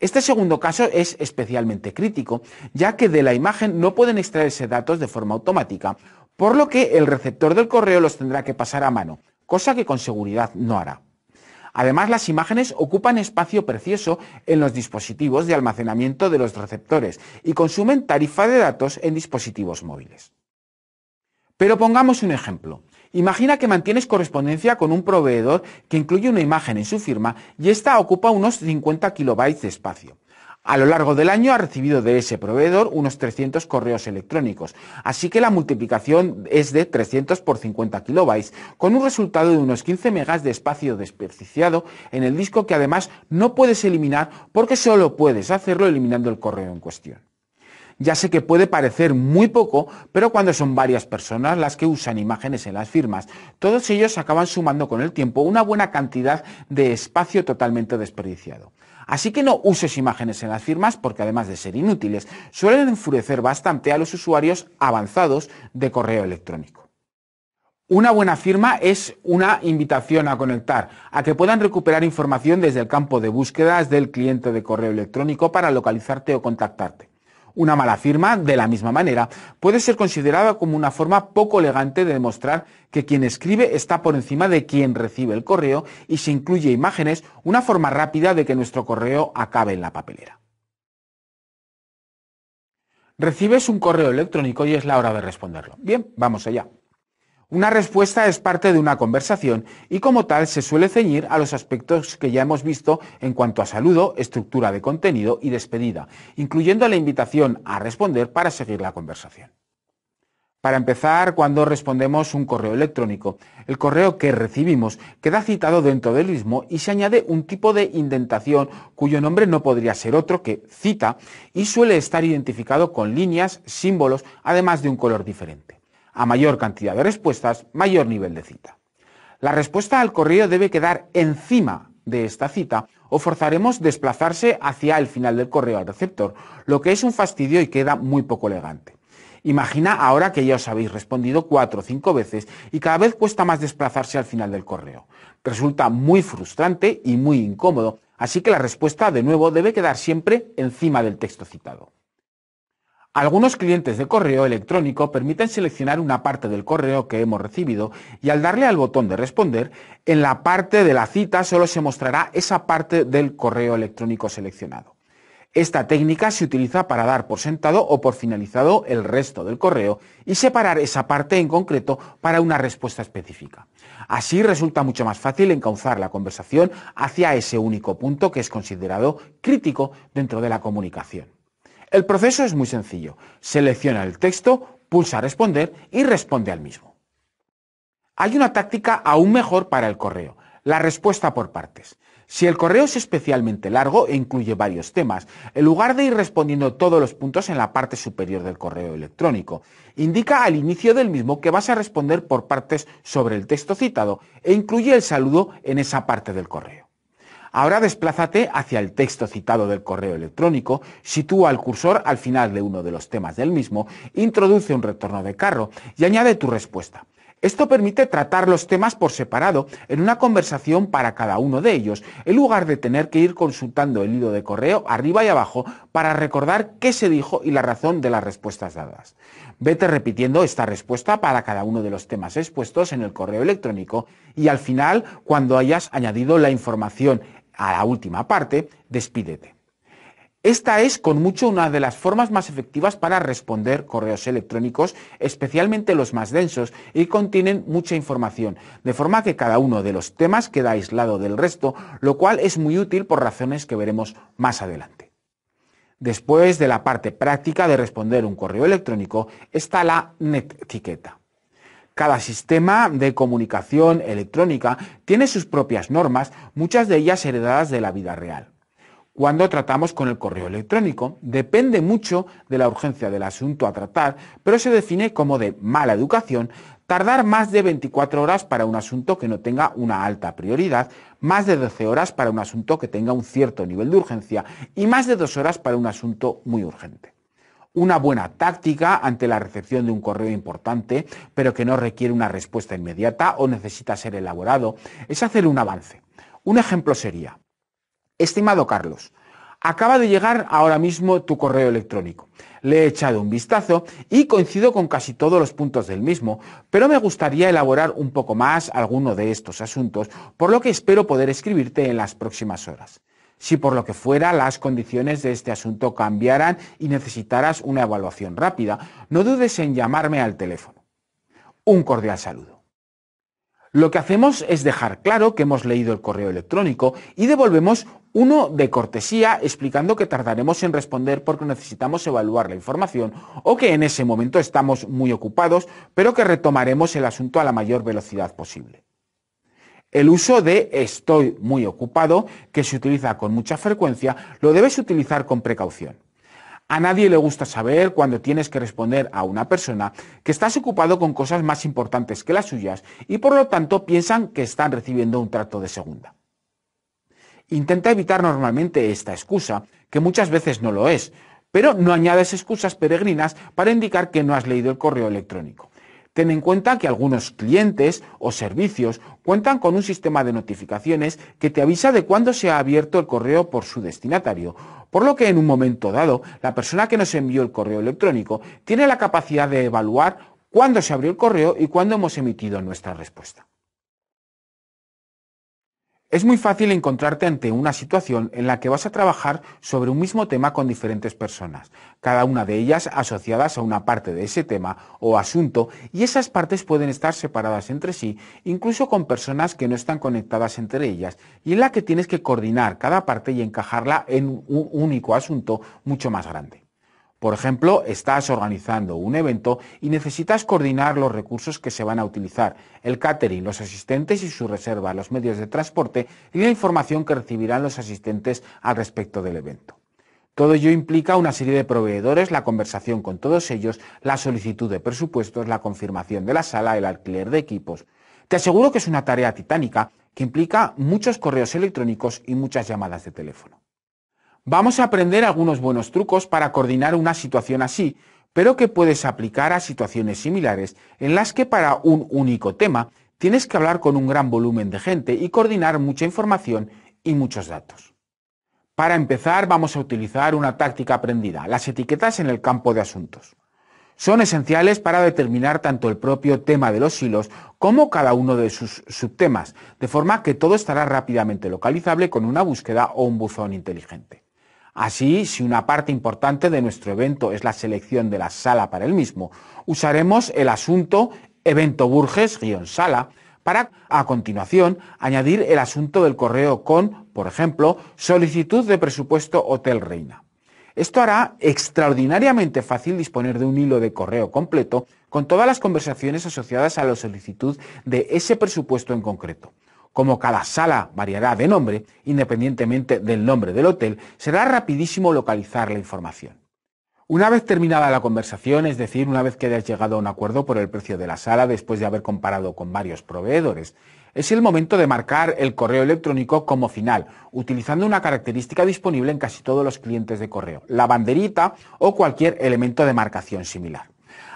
Este segundo caso es especialmente crítico, ya que de la imagen no pueden extraerse datos de forma automática, por lo que el receptor del correo los tendrá que pasar a mano, cosa que con seguridad no hará. Además, las imágenes ocupan espacio precioso en los dispositivos de almacenamiento de los receptores y consumen tarifa de datos en dispositivos móviles. Pero pongamos un ejemplo. Imagina que mantienes correspondencia con un proveedor que incluye una imagen en su firma y esta ocupa unos 50 kilobytes de espacio. A lo largo del año ha recibido de ese proveedor unos 300 correos electrónicos, así que la multiplicación es de 300 por 50 kilobytes, con un resultado de unos 15 megas de espacio desperdiciado en el disco que además no puedes eliminar porque solo puedes hacerlo eliminando el correo en cuestión. Ya sé que puede parecer muy poco, pero cuando son varias personas las que usan imágenes en las firmas, todos ellos acaban sumando con el tiempo una buena cantidad de espacio totalmente desperdiciado. Así que no uses imágenes en las firmas porque además de ser inútiles, suelen enfurecer bastante a los usuarios avanzados de correo electrónico. Una buena firma es una invitación a conectar, a que puedan recuperar información desde el campo de búsquedas del cliente de correo electrónico para localizarte o contactarte. Una mala firma, de la misma manera, puede ser considerada como una forma poco elegante de demostrar que quien escribe está por encima de quien recibe el correo y se incluye imágenes, una forma rápida de que nuestro correo acabe en la papelera. Recibes un correo electrónico y es la hora de responderlo. Bien, vamos allá. Una respuesta es parte de una conversación y como tal se suele ceñir a los aspectos que ya hemos visto en cuanto a saludo, estructura de contenido y despedida, incluyendo la invitación a responder para seguir la conversación. Para empezar, cuando respondemos un correo electrónico, el correo que recibimos queda citado dentro del mismo y se añade un tipo de indentación cuyo nombre no podría ser otro que cita y suele estar identificado con líneas, símbolos, además de un color diferente. A mayor cantidad de respuestas, mayor nivel de cita. La respuesta al correo debe quedar encima de esta cita o forzaremos desplazarse hacia el final del correo al receptor, lo que es un fastidio y queda muy poco elegante. Imagina ahora que ya os habéis respondido cuatro o cinco veces y cada vez cuesta más desplazarse al final del correo. Resulta muy frustrante y muy incómodo, así que la respuesta de nuevo debe quedar siempre encima del texto citado. Algunos clientes de correo electrónico permiten seleccionar una parte del correo que hemos recibido y al darle al botón de responder, en la parte de la cita solo se mostrará esa parte del correo electrónico seleccionado. Esta técnica se utiliza para dar por sentado o por finalizado el resto del correo y separar esa parte en concreto para una respuesta específica. Así resulta mucho más fácil encauzar la conversación hacia ese único punto que es considerado crítico dentro de la comunicación. El proceso es muy sencillo. Selecciona el texto, pulsa responder y responde al mismo. Hay una táctica aún mejor para el correo, la respuesta por partes. Si el correo es especialmente largo e incluye varios temas, en lugar de ir respondiendo todos los puntos en la parte superior del correo electrónico, indica al inicio del mismo que vas a responder por partes sobre el texto citado e incluye el saludo en esa parte del correo. Ahora desplázate hacia el texto citado del correo electrónico, sitúa el cursor al final de uno de los temas del mismo, introduce un retorno de carro y añade tu respuesta. Esto permite tratar los temas por separado en una conversación para cada uno de ellos, en lugar de tener que ir consultando el hilo de correo arriba y abajo para recordar qué se dijo y la razón de las respuestas dadas. Vete repitiendo esta respuesta para cada uno de los temas expuestos en el correo electrónico y al final, cuando hayas añadido la información a la última parte, despídete. Esta es con mucho una de las formas más efectivas para responder correos electrónicos, especialmente los más densos y contienen mucha información, de forma que cada uno de los temas queda aislado del resto, lo cual es muy útil por razones que veremos más adelante. Después de la parte práctica de responder un correo electrónico está la etiqueta. Cada sistema de comunicación electrónica tiene sus propias normas, muchas de ellas heredadas de la vida real. Cuando tratamos con el correo electrónico, depende mucho de la urgencia del asunto a tratar, pero se define como de mala educación tardar más de 24 horas para un asunto que no tenga una alta prioridad, más de 12 horas para un asunto que tenga un cierto nivel de urgencia y más de 2 horas para un asunto muy urgente. Una buena táctica ante la recepción de un correo importante, pero que no requiere una respuesta inmediata o necesita ser elaborado, es hacer un avance. Un ejemplo sería, estimado Carlos, acaba de llegar ahora mismo tu correo electrónico. Le he echado un vistazo y coincido con casi todos los puntos del mismo, pero me gustaría elaborar un poco más alguno de estos asuntos, por lo que espero poder escribirte en las próximas horas. Si por lo que fuera las condiciones de este asunto cambiaran y necesitaras una evaluación rápida, no dudes en llamarme al teléfono. Un cordial saludo. Lo que hacemos es dejar claro que hemos leído el correo electrónico y devolvemos uno de cortesía explicando que tardaremos en responder porque necesitamos evaluar la información o que en ese momento estamos muy ocupados, pero que retomaremos el asunto a la mayor velocidad posible. El uso de estoy muy ocupado, que se utiliza con mucha frecuencia, lo debes utilizar con precaución. A nadie le gusta saber cuando tienes que responder a una persona que estás ocupado con cosas más importantes que las suyas y por lo tanto piensan que están recibiendo un trato de segunda. Intenta evitar normalmente esta excusa, que muchas veces no lo es, pero no añades excusas peregrinas para indicar que no has leído el correo electrónico. Ten en cuenta que algunos clientes o servicios cuentan con un sistema de notificaciones que te avisa de cuándo se ha abierto el correo por su destinatario, por lo que en un momento dado la persona que nos envió el correo electrónico tiene la capacidad de evaluar cuándo se abrió el correo y cuándo hemos emitido nuestra respuesta. Es muy fácil encontrarte ante una situación en la que vas a trabajar sobre un mismo tema con diferentes personas, cada una de ellas asociadas a una parte de ese tema o asunto, y esas partes pueden estar separadas entre sí, incluso con personas que no están conectadas entre ellas, y en la que tienes que coordinar cada parte y encajarla en un único asunto mucho más grande. Por ejemplo, estás organizando un evento y necesitas coordinar los recursos que se van a utilizar, el catering, los asistentes y su reserva, los medios de transporte y la información que recibirán los asistentes al respecto del evento. Todo ello implica una serie de proveedores, la conversación con todos ellos, la solicitud de presupuestos, la confirmación de la sala, el alquiler de equipos. Te aseguro que es una tarea titánica que implica muchos correos electrónicos y muchas llamadas de teléfono. Vamos a aprender algunos buenos trucos para coordinar una situación así, pero que puedes aplicar a situaciones similares en las que para un único tema tienes que hablar con un gran volumen de gente y coordinar mucha información y muchos datos. Para empezar vamos a utilizar una táctica aprendida, las etiquetas en el campo de asuntos. Son esenciales para determinar tanto el propio tema de los hilos como cada uno de sus subtemas, de forma que todo estará rápidamente localizable con una búsqueda o un buzón inteligente. Así, si una parte importante de nuestro evento es la selección de la sala para el mismo, usaremos el asunto evento Burges-sala para, a continuación, añadir el asunto del correo con, por ejemplo, solicitud de presupuesto Hotel Reina. Esto hará extraordinariamente fácil disponer de un hilo de correo completo con todas las conversaciones asociadas a la solicitud de ese presupuesto en concreto. Como cada sala variará de nombre, independientemente del nombre del hotel, será rapidísimo localizar la información. Una vez terminada la conversación, es decir, una vez que hayas llegado a un acuerdo por el precio de la sala después de haber comparado con varios proveedores, es el momento de marcar el correo electrónico como final, utilizando una característica disponible en casi todos los clientes de correo, la banderita o cualquier elemento de marcación similar.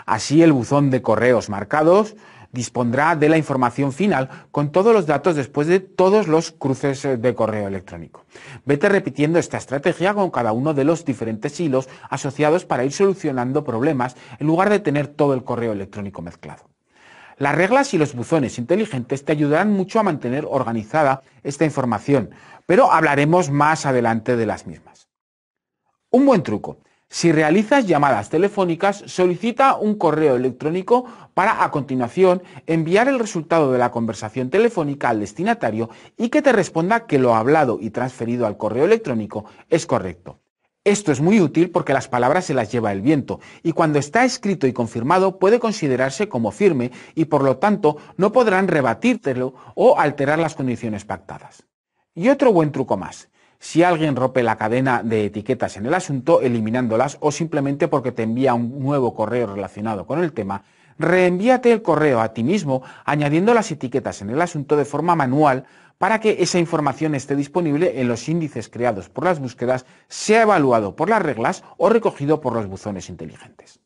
Así el buzón de correos marcados dispondrá de la información final con todos los datos después de todos los cruces eh, de correo electrónico. Vete repitiendo esta estrategia con cada uno de los diferentes hilos asociados para ir solucionando problemas en lugar de tener todo el correo electrónico mezclado. Las reglas y los buzones inteligentes te ayudarán mucho a mantener organizada esta información, pero hablaremos más adelante de las mismas. Un buen truco si realizas llamadas telefónicas, solicita un correo electrónico para a continuación enviar el resultado de la conversación telefónica al destinatario y que te responda que lo hablado y transferido al correo electrónico es correcto. Esto es muy útil porque las palabras se las lleva el viento y cuando está escrito y confirmado puede considerarse como firme y por lo tanto no podrán rebatírtelo o alterar las condiciones pactadas. Y otro buen truco más si alguien rompe la cadena de etiquetas en el asunto, eliminándolas o simplemente porque te envía un nuevo correo relacionado con el tema, reenvíate el correo a ti mismo añadiendo las etiquetas en el asunto de forma manual para que esa información esté disponible en los índices creados por las búsquedas, sea evaluado por las reglas o recogido por los buzones inteligentes.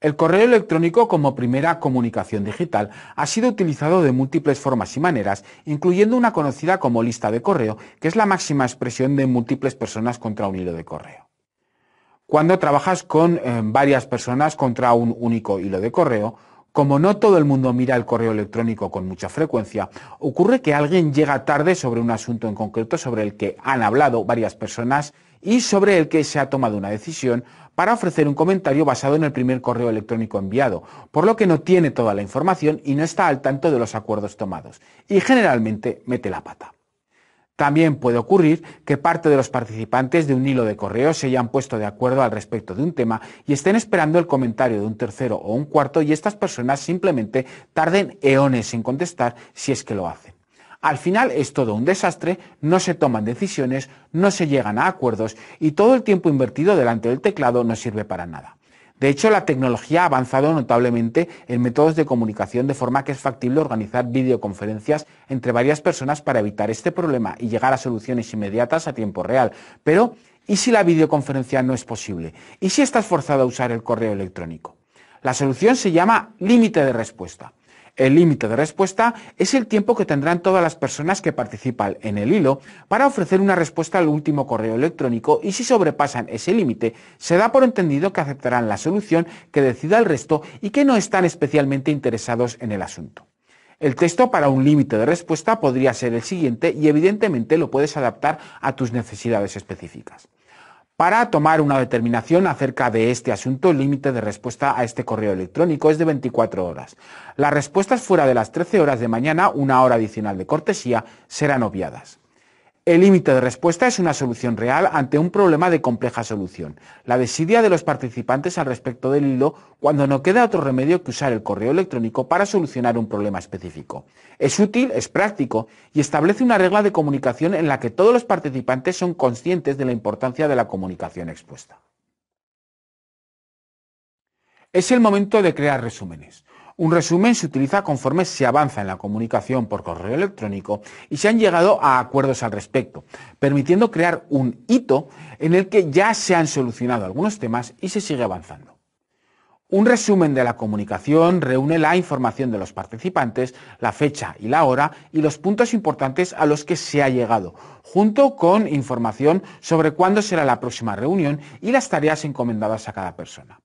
El correo electrónico como primera comunicación digital ha sido utilizado de múltiples formas y maneras, incluyendo una conocida como lista de correo, que es la máxima expresión de múltiples personas contra un hilo de correo. Cuando trabajas con eh, varias personas contra un único hilo de correo, como no todo el mundo mira el correo electrónico con mucha frecuencia, ocurre que alguien llega tarde sobre un asunto en concreto sobre el que han hablado varias personas y sobre el que se ha tomado una decisión para ofrecer un comentario basado en el primer correo electrónico enviado, por lo que no tiene toda la información y no está al tanto de los acuerdos tomados, y generalmente mete la pata. También puede ocurrir que parte de los participantes de un hilo de correo se hayan puesto de acuerdo al respecto de un tema y estén esperando el comentario de un tercero o un cuarto y estas personas simplemente tarden eones en contestar si es que lo hacen. Al final es todo un desastre, no se toman decisiones, no se llegan a acuerdos y todo el tiempo invertido delante del teclado no sirve para nada. De hecho, la tecnología ha avanzado notablemente en métodos de comunicación de forma que es factible organizar videoconferencias entre varias personas para evitar este problema y llegar a soluciones inmediatas a tiempo real. Pero, ¿y si la videoconferencia no es posible? ¿Y si estás forzado a usar el correo electrónico? La solución se llama límite de respuesta. El límite de respuesta es el tiempo que tendrán todas las personas que participan en el hilo para ofrecer una respuesta al último correo electrónico y si sobrepasan ese límite, se da por entendido que aceptarán la solución que decida el resto y que no están especialmente interesados en el asunto. El texto para un límite de respuesta podría ser el siguiente y evidentemente lo puedes adaptar a tus necesidades específicas. Para tomar una determinación acerca de este asunto, el límite de respuesta a este correo electrónico es de 24 horas. Las respuestas fuera de las 13 horas de mañana, una hora adicional de cortesía, serán obviadas. El límite de respuesta es una solución real ante un problema de compleja solución. La desidia de los participantes al respecto del hilo cuando no queda otro remedio que usar el correo electrónico para solucionar un problema específico. Es útil, es práctico y establece una regla de comunicación en la que todos los participantes son conscientes de la importancia de la comunicación expuesta. Es el momento de crear resúmenes. Un resumen se utiliza conforme se avanza en la comunicación por correo electrónico y se han llegado a acuerdos al respecto, permitiendo crear un hito en el que ya se han solucionado algunos temas y se sigue avanzando. Un resumen de la comunicación reúne la información de los participantes, la fecha y la hora y los puntos importantes a los que se ha llegado, junto con información sobre cuándo será la próxima reunión y las tareas encomendadas a cada persona.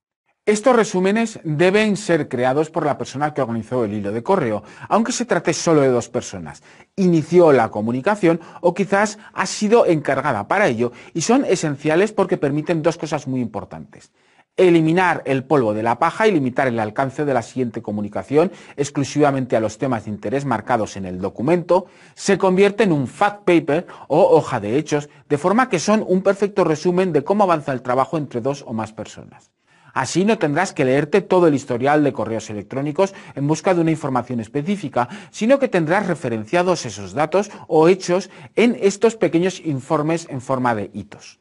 Estos resúmenes deben ser creados por la persona que organizó el hilo de correo, aunque se trate solo de dos personas. Inició la comunicación o quizás ha sido encargada para ello y son esenciales porque permiten dos cosas muy importantes. Eliminar el polvo de la paja y limitar el alcance de la siguiente comunicación exclusivamente a los temas de interés marcados en el documento, se convierte en un fact paper o hoja de hechos, de forma que son un perfecto resumen de cómo avanza el trabajo entre dos o más personas. Así no tendrás que leerte todo el historial de correos electrónicos en busca de una información específica, sino que tendrás referenciados esos datos o hechos en estos pequeños informes en forma de hitos.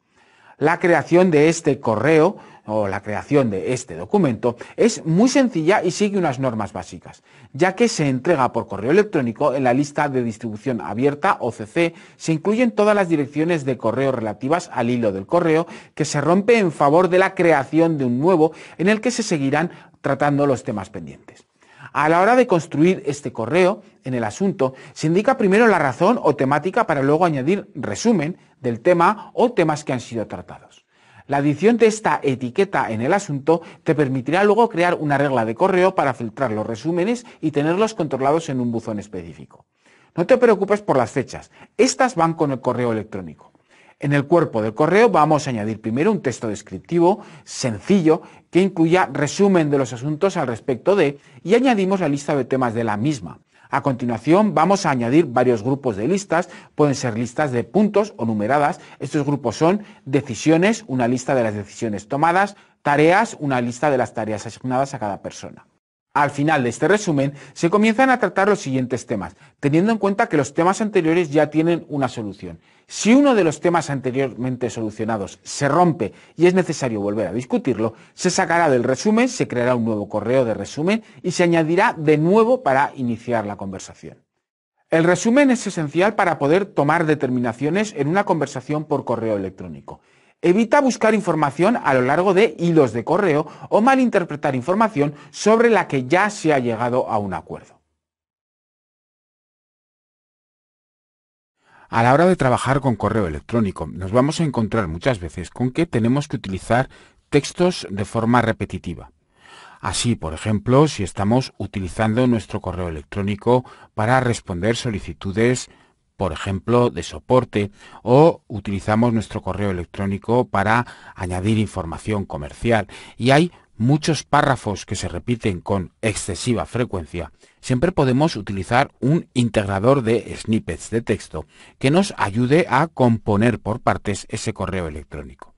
La creación de este correo o la creación de este documento es muy sencilla y sigue unas normas básicas, ya que se entrega por correo electrónico en la lista de distribución abierta OCC, se incluyen todas las direcciones de correo relativas al hilo del correo que se rompe en favor de la creación de un nuevo en el que se seguirán tratando los temas pendientes. A la hora de construir este correo en el asunto, se indica primero la razón o temática para luego añadir resumen del tema o temas que han sido tratados. La adición de esta etiqueta en el asunto te permitirá luego crear una regla de correo para filtrar los resúmenes y tenerlos controlados en un buzón específico. No te preocupes por las fechas, estas van con el correo electrónico. En el cuerpo del correo vamos a añadir primero un texto descriptivo sencillo que incluya resumen de los asuntos al respecto de y añadimos la lista de temas de la misma. A continuación vamos a añadir varios grupos de listas, pueden ser listas de puntos o numeradas. Estos grupos son decisiones, una lista de las decisiones tomadas, tareas, una lista de las tareas asignadas a cada persona. Al final de este resumen se comienzan a tratar los siguientes temas, teniendo en cuenta que los temas anteriores ya tienen una solución. Si uno de los temas anteriormente solucionados se rompe y es necesario volver a discutirlo, se sacará del resumen, se creará un nuevo correo de resumen y se añadirá de nuevo para iniciar la conversación. El resumen es esencial para poder tomar determinaciones en una conversación por correo electrónico. Evita buscar información a lo largo de hilos de correo o malinterpretar información sobre la que ya se ha llegado a un acuerdo. A la hora de trabajar con correo electrónico, nos vamos a encontrar muchas veces con que tenemos que utilizar textos de forma repetitiva. Así, por ejemplo, si estamos utilizando nuestro correo electrónico para responder solicitudes por ejemplo, de soporte, o utilizamos nuestro correo electrónico para añadir información comercial. Y hay muchos párrafos que se repiten con excesiva frecuencia, siempre podemos utilizar un integrador de snippets de texto que nos ayude a componer por partes ese correo electrónico.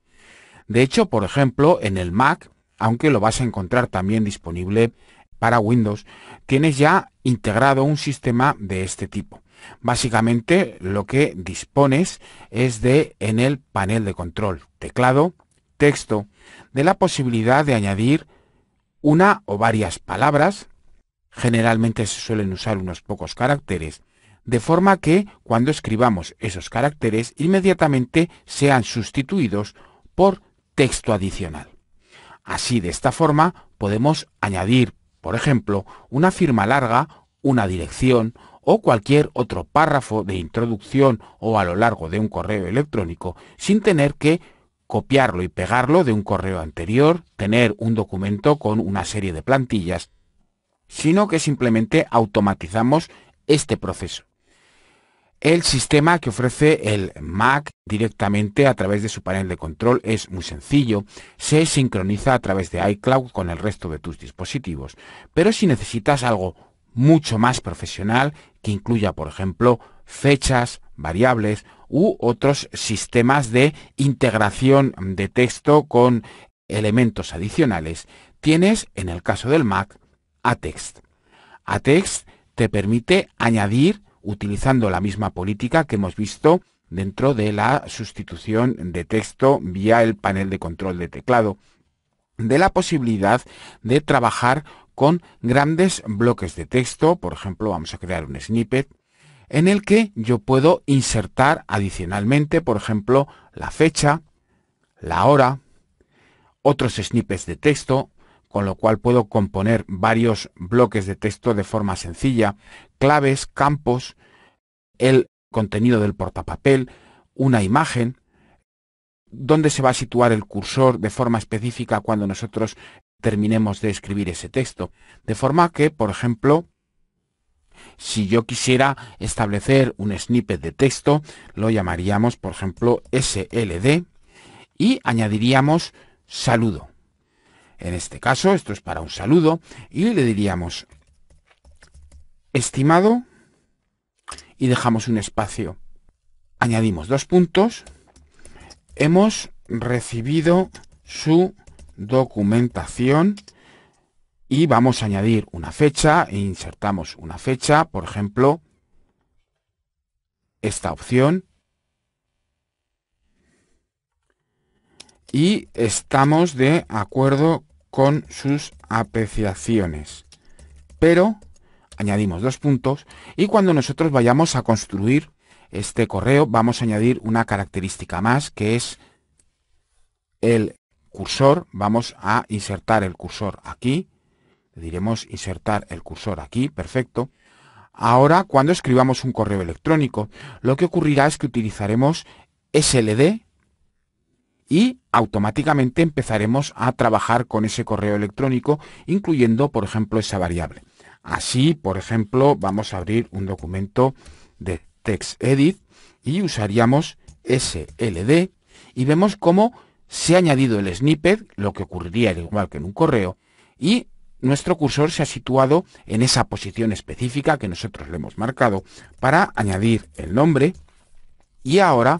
De hecho, por ejemplo, en el Mac, aunque lo vas a encontrar también disponible para Windows, tienes ya integrado un sistema de este tipo. Básicamente lo que dispones es de en el panel de control, teclado, texto, de la posibilidad de añadir una o varias palabras, generalmente se suelen usar unos pocos caracteres, de forma que cuando escribamos esos caracteres inmediatamente sean sustituidos por texto adicional. Así, de esta forma, podemos añadir, por ejemplo, una firma larga, una dirección o cualquier otro párrafo de introducción o a lo largo de un correo electrónico sin tener que copiarlo y pegarlo de un correo anterior, tener un documento con una serie de plantillas, sino que simplemente automatizamos este proceso. El sistema que ofrece el Mac directamente a través de su panel de control es muy sencillo, se sincroniza a través de iCloud con el resto de tus dispositivos, pero si necesitas algo mucho más profesional que incluya, por ejemplo, fechas, variables u otros sistemas de integración de texto con elementos adicionales, tienes, en el caso del Mac, AText. AText te permite añadir utilizando la misma política que hemos visto dentro de la sustitución de texto vía el panel de control de teclado, de la posibilidad de trabajar con grandes bloques de texto, por ejemplo, vamos a crear un snippet, en el que yo puedo insertar adicionalmente, por ejemplo, la fecha, la hora, otros snippets de texto, con lo cual puedo componer varios bloques de texto de forma sencilla, claves, campos, el contenido del portapapel, una imagen, dónde se va a situar el cursor de forma específica cuando nosotros terminemos de escribir ese texto. De forma que, por ejemplo, si yo quisiera establecer un snippet de texto, lo llamaríamos, por ejemplo, SLD y añadiríamos saludo. En este caso, esto es para un saludo, y le diríamos, estimado, y dejamos un espacio. Añadimos dos puntos. Hemos recibido su documentación y vamos a añadir una fecha e insertamos una fecha, por ejemplo, esta opción y estamos de acuerdo con sus apreciaciones. Pero añadimos dos puntos y cuando nosotros vayamos a construir este correo vamos a añadir una característica más que es el cursor. Vamos a insertar el cursor aquí. Diremos insertar el cursor aquí, perfecto. Ahora, cuando escribamos un correo electrónico, lo que ocurrirá es que utilizaremos SLD y automáticamente empezaremos a trabajar con ese correo electrónico, incluyendo, por ejemplo, esa variable. Así, por ejemplo, vamos a abrir un documento de TextEdit y usaríamos SLD y vemos cómo se ha añadido el snippet, lo que ocurriría igual que en un correo, y nuestro cursor se ha situado en esa posición específica que nosotros le hemos marcado para añadir el nombre y ahora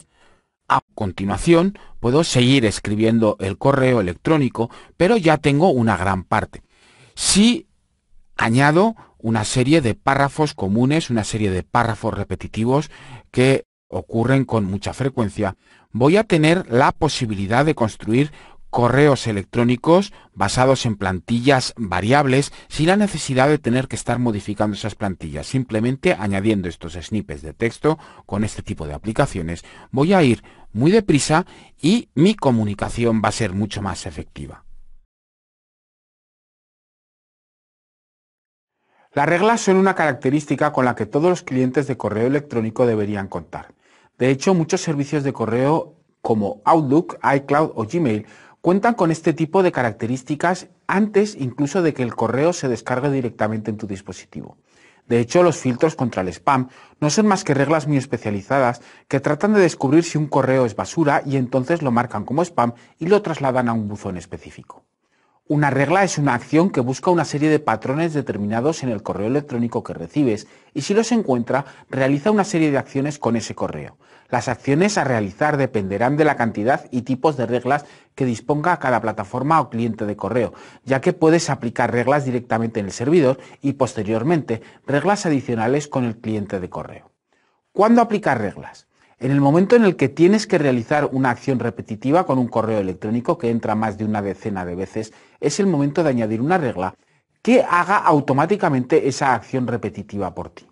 a continuación puedo seguir escribiendo el correo electrónico, pero ya tengo una gran parte. Si añado una serie de párrafos comunes, una serie de párrafos repetitivos que ocurren con mucha frecuencia, voy a tener la posibilidad de construir correos electrónicos basados en plantillas variables sin la necesidad de tener que estar modificando esas plantillas. Simplemente añadiendo estos snippets de texto con este tipo de aplicaciones voy a ir muy deprisa y mi comunicación va a ser mucho más efectiva. Las reglas son una característica con la que todos los clientes de correo electrónico deberían contar. De hecho, muchos servicios de correo como Outlook, iCloud o Gmail cuentan con este tipo de características antes incluso de que el correo se descargue directamente en tu dispositivo. De hecho, los filtros contra el spam no son más que reglas muy especializadas que tratan de descubrir si un correo es basura y entonces lo marcan como spam y lo trasladan a un buzón específico. Una regla es una acción que busca una serie de patrones determinados en el correo electrónico que recibes y si los encuentra, realiza una serie de acciones con ese correo. Las acciones a realizar dependerán de la cantidad y tipos de reglas que disponga cada plataforma o cliente de correo, ya que puedes aplicar reglas directamente en el servidor y posteriormente reglas adicionales con el cliente de correo. ¿Cuándo aplicar reglas? En el momento en el que tienes que realizar una acción repetitiva con un correo electrónico que entra más de una decena de veces, es el momento de añadir una regla que haga automáticamente esa acción repetitiva por ti.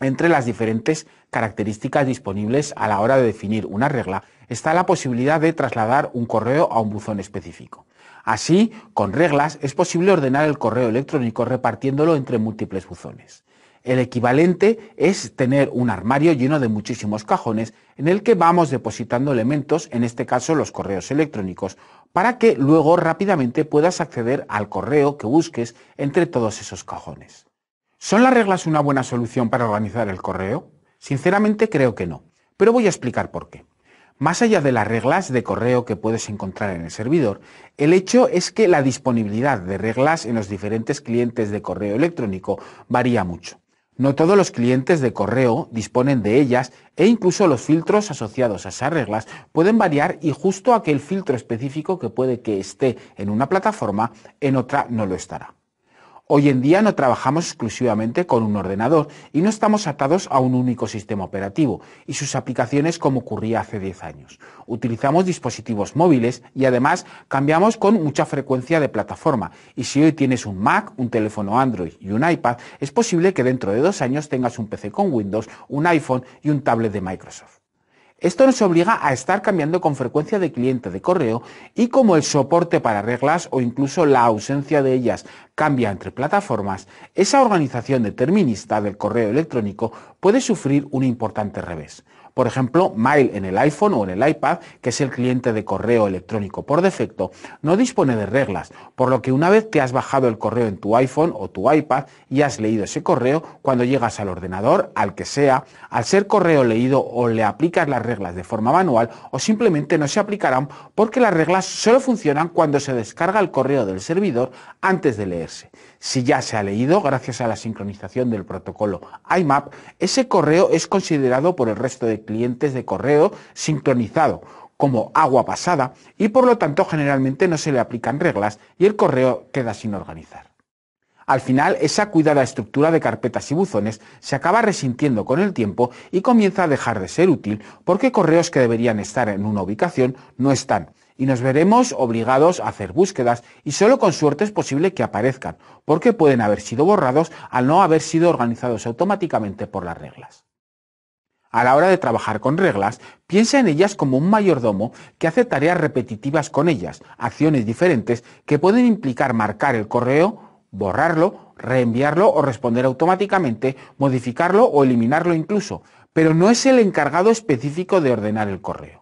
Entre las diferentes características disponibles a la hora de definir una regla está la posibilidad de trasladar un correo a un buzón específico. Así, con reglas es posible ordenar el correo electrónico repartiéndolo entre múltiples buzones. El equivalente es tener un armario lleno de muchísimos cajones en el que vamos depositando elementos, en este caso los correos electrónicos, para que luego rápidamente puedas acceder al correo que busques entre todos esos cajones. ¿Son las reglas una buena solución para organizar el correo? Sinceramente creo que no, pero voy a explicar por qué. Más allá de las reglas de correo que puedes encontrar en el servidor, el hecho es que la disponibilidad de reglas en los diferentes clientes de correo electrónico varía mucho. No todos los clientes de correo disponen de ellas e incluso los filtros asociados a esas reglas pueden variar y justo aquel filtro específico que puede que esté en una plataforma, en otra no lo estará. Hoy en día no trabajamos exclusivamente con un ordenador y no estamos atados a un único sistema operativo y sus aplicaciones como ocurría hace 10 años. Utilizamos dispositivos móviles y además cambiamos con mucha frecuencia de plataforma. Y si hoy tienes un Mac, un teléfono Android y un iPad, es posible que dentro de dos años tengas un PC con Windows, un iPhone y un tablet de Microsoft. Esto nos obliga a estar cambiando con frecuencia de cliente de correo y como el soporte para reglas o incluso la ausencia de ellas cambia entre plataformas, esa organización determinista del correo electrónico puede sufrir un importante revés. Por ejemplo, Mail en el iPhone o en el iPad, que es el cliente de correo electrónico por defecto, no dispone de reglas, por lo que una vez te has bajado el correo en tu iPhone o tu iPad y has leído ese correo, cuando llegas al ordenador, al que sea, al ser correo leído o le aplicas las reglas de forma manual o simplemente no se aplicarán porque las reglas solo funcionan cuando se descarga el correo del servidor antes de Si ya se ha leído, gracias a la sincronización del protocolo IMAP, ese correo es considerado por el resto de clientes de correo sincronizado como agua pasada y por lo tanto generalmente no se le aplican reglas y el correo queda sin organizar. Al final, esa cuidada estructura de carpetas y buzones se acaba resintiendo con el tiempo y comienza a dejar de ser útil porque correos que deberían estar en una ubicación no están y nos veremos obligados a hacer búsquedas y solo con suerte es posible que aparezcan, porque pueden haber sido borrados al no haber sido organizados automáticamente por las reglas. A la hora de trabajar con reglas, piensa en ellas como un mayordomo que hace tareas repetitivas con ellas, acciones diferentes que pueden implicar marcar el correo, borrarlo, reenviarlo o responder automáticamente, modificarlo o eliminarlo incluso, pero no es el encargado específico de ordenar el correo.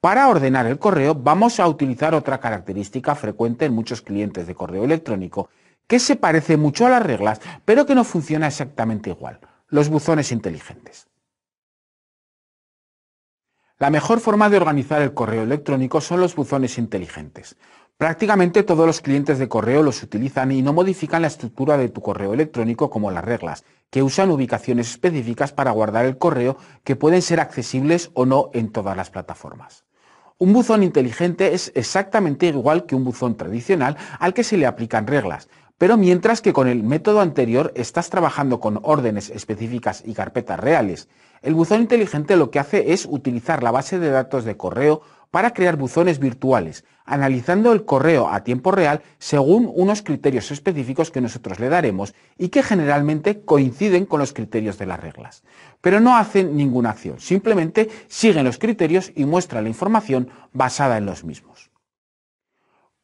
Para ordenar el correo vamos a utilizar otra característica frecuente en muchos clientes de correo electrónico que se parece mucho a las reglas, pero que no funciona exactamente igual, los buzones inteligentes. La mejor forma de organizar el correo electrónico son los buzones inteligentes. Prácticamente todos los clientes de correo los utilizan y no modifican la estructura de tu correo electrónico como las reglas, que usan ubicaciones específicas para guardar el correo que pueden ser accesibles o no en todas las plataformas. Un buzón inteligente es exactamente igual que un buzón tradicional al que se le aplican reglas, pero mientras que con el método anterior estás trabajando con órdenes específicas y carpetas reales, el buzón inteligente lo que hace es utilizar la base de datos de correo para crear buzones virtuales, analizando el correo a tiempo real según unos criterios específicos que nosotros le daremos y que generalmente coinciden con los criterios de las reglas. Pero no hacen ninguna acción, simplemente siguen los criterios y muestran la información basada en los mismos.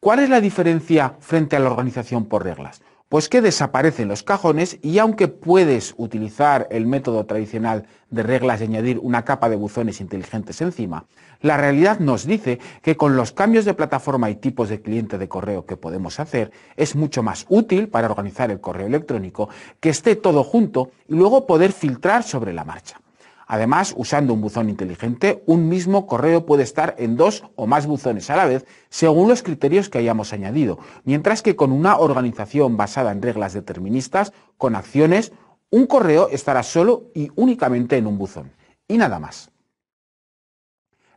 ¿Cuál es la diferencia frente a la organización por reglas? Pues que desaparecen los cajones y aunque puedes utilizar el método tradicional de reglas y añadir una capa de buzones inteligentes encima, la realidad nos dice que con los cambios de plataforma y tipos de cliente de correo que podemos hacer, es mucho más útil para organizar el correo electrónico que esté todo junto y luego poder filtrar sobre la marcha. Además, usando un buzón inteligente, un mismo correo puede estar en dos o más buzones a la vez según los criterios que hayamos añadido, mientras que con una organización basada en reglas deterministas, con acciones, un correo estará solo y únicamente en un buzón, y nada más.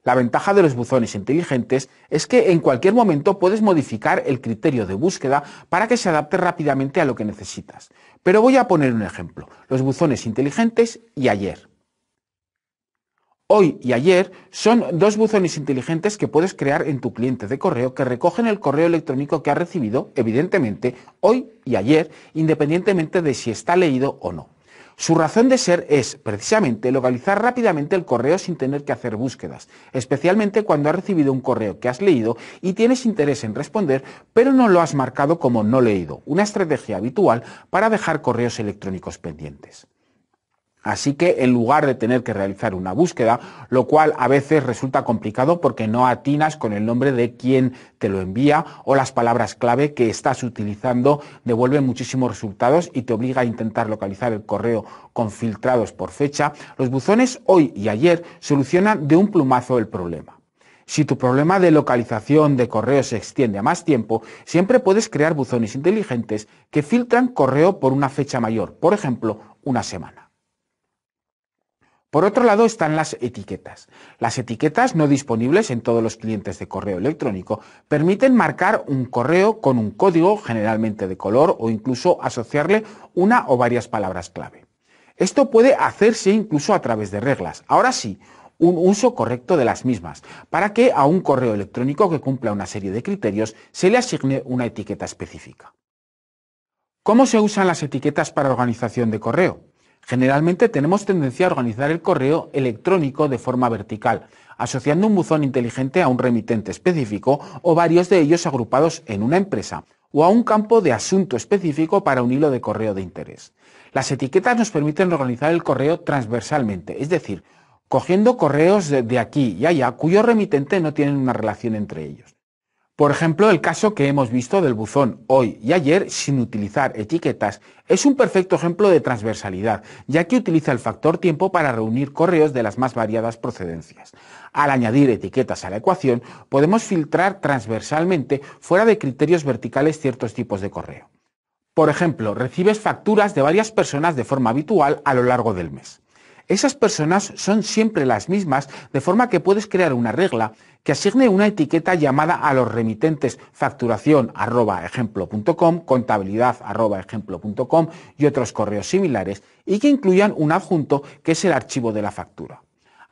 La ventaja de los buzones inteligentes es que en cualquier momento puedes modificar el criterio de búsqueda para que se adapte rápidamente a lo que necesitas. Pero voy a poner un ejemplo, los buzones inteligentes y ayer. Hoy y ayer son dos buzones inteligentes que puedes crear en tu cliente de correo que recogen el correo electrónico que has recibido, evidentemente, hoy y ayer, independientemente de si está leído o no. Su razón de ser es, precisamente, localizar rápidamente el correo sin tener que hacer búsquedas, especialmente cuando has recibido un correo que has leído y tienes interés en responder, pero no lo has marcado como no leído, una estrategia habitual para dejar correos electrónicos pendientes. Así que en lugar de tener que realizar una búsqueda, lo cual a veces resulta complicado porque no atinas con el nombre de quien te lo envía o las palabras clave que estás utilizando devuelven muchísimos resultados y te obliga a intentar localizar el correo con filtrados por fecha, los buzones hoy y ayer solucionan de un plumazo el problema. Si tu problema de localización de correo se extiende a más tiempo, siempre puedes crear buzones inteligentes que filtran correo por una fecha mayor, por ejemplo, una semana. Por otro lado están las etiquetas. Las etiquetas no disponibles en todos los clientes de correo electrónico permiten marcar un correo con un código generalmente de color o incluso asociarle una o varias palabras clave. Esto puede hacerse incluso a través de reglas. Ahora sí, un uso correcto de las mismas, para que a un correo electrónico que cumpla una serie de criterios se le asigne una etiqueta específica. ¿Cómo se usan las etiquetas para organización de correo? Generalmente tenemos tendencia a organizar el correo electrónico de forma vertical, asociando un buzón inteligente a un remitente específico o varios de ellos agrupados en una empresa o a un campo de asunto específico para un hilo de correo de interés. Las etiquetas nos permiten organizar el correo transversalmente, es decir, cogiendo correos de aquí y allá cuyo remitente no tienen una relación entre ellos. Por ejemplo, el caso que hemos visto del buzón hoy y ayer sin utilizar etiquetas es un perfecto ejemplo de transversalidad, ya que utiliza el factor tiempo para reunir correos de las más variadas procedencias. Al añadir etiquetas a la ecuación, podemos filtrar transversalmente fuera de criterios verticales ciertos tipos de correo. Por ejemplo, recibes facturas de varias personas de forma habitual a lo largo del mes. Esas personas son siempre las mismas, de forma que puedes crear una regla que asigne una etiqueta llamada a los remitentes facturación contabilidad y otros correos similares y que incluyan un adjunto que es el archivo de la factura.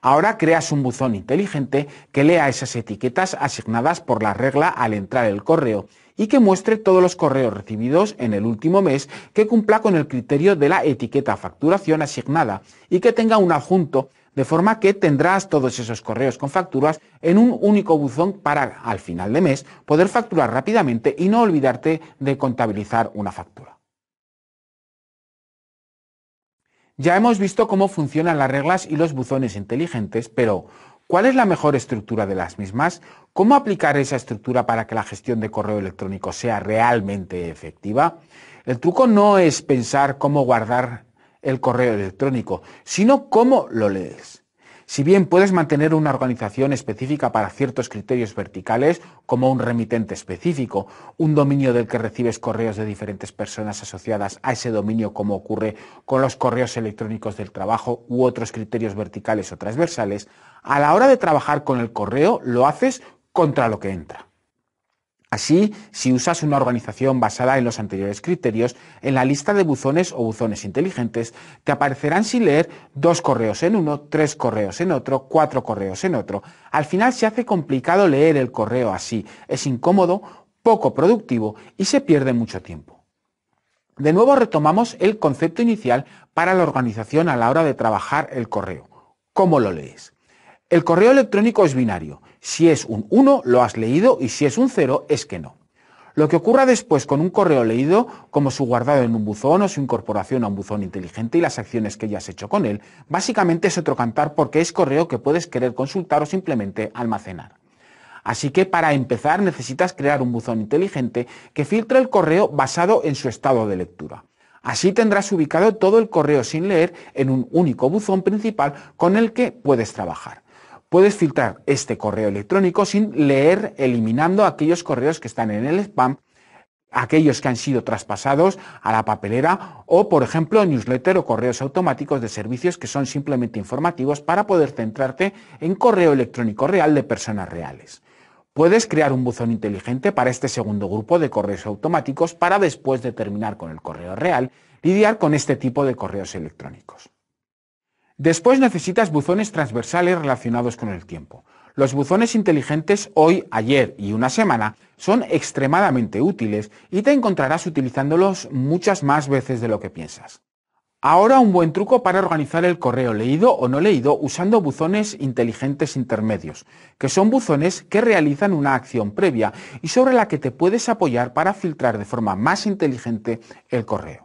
Ahora creas un buzón inteligente que lea esas etiquetas asignadas por la regla al entrar el correo y que muestre todos los correos recibidos en el último mes que cumpla con el criterio de la etiqueta facturación asignada y que tenga un adjunto de forma que tendrás todos esos correos con facturas en un único buzón para al final de mes poder facturar rápidamente y no olvidarte de contabilizar una factura. Ya hemos visto cómo funcionan las reglas y los buzones inteligentes, pero ¿Cuál es la mejor estructura de las mismas? ¿Cómo aplicar esa estructura para que la gestión de correo electrónico sea realmente efectiva? El truco no es pensar cómo guardar el correo electrónico, sino cómo lo lees. Si bien puedes mantener una organización específica para ciertos criterios verticales, como un remitente específico, un dominio del que recibes correos de diferentes personas asociadas a ese dominio, como ocurre con los correos electrónicos del trabajo u otros criterios verticales o transversales, a la hora de trabajar con el correo lo haces contra lo que entra. Así, si usas una organización basada en los anteriores criterios, en la lista de buzones o buzones inteligentes te aparecerán sin leer dos correos en uno, tres correos en otro, cuatro correos en otro. Al final se hace complicado leer el correo así, es incómodo, poco productivo y se pierde mucho tiempo. De nuevo retomamos el concepto inicial para la organización a la hora de trabajar el correo. ¿Cómo lo lees? El correo electrónico es binario. Si es un 1, lo has leído y si es un 0, es que no. Lo que ocurra después con un correo leído, como su guardado en un buzón o su incorporación a un buzón inteligente y las acciones que ya has hecho con él, básicamente es otro cantar porque es correo que puedes querer consultar o simplemente almacenar. Así que para empezar necesitas crear un buzón inteligente que filtre el correo basado en su estado de lectura. Así tendrás ubicado todo el correo sin leer en un único buzón principal con el que puedes trabajar puedes filtrar este correo electrónico sin leer, eliminando aquellos correos que están en el spam, aquellos que han sido traspasados a la papelera o, por ejemplo, newsletter o correos automáticos de servicios que son simplemente informativos para poder centrarte en correo electrónico real de personas reales. Puedes crear un buzón inteligente para este segundo grupo de correos automáticos para después de terminar con el correo real, lidiar con este tipo de correos electrónicos. Después necesitas buzones transversales relacionados con el tiempo. Los buzones inteligentes hoy, ayer y una semana son extremadamente útiles y te encontrarás utilizándolos muchas más veces de lo que piensas. Ahora un buen truco para organizar el correo leído o no leído usando buzones inteligentes intermedios, que son buzones que realizan una acción previa y sobre la que te puedes apoyar para filtrar de forma más inteligente el correo.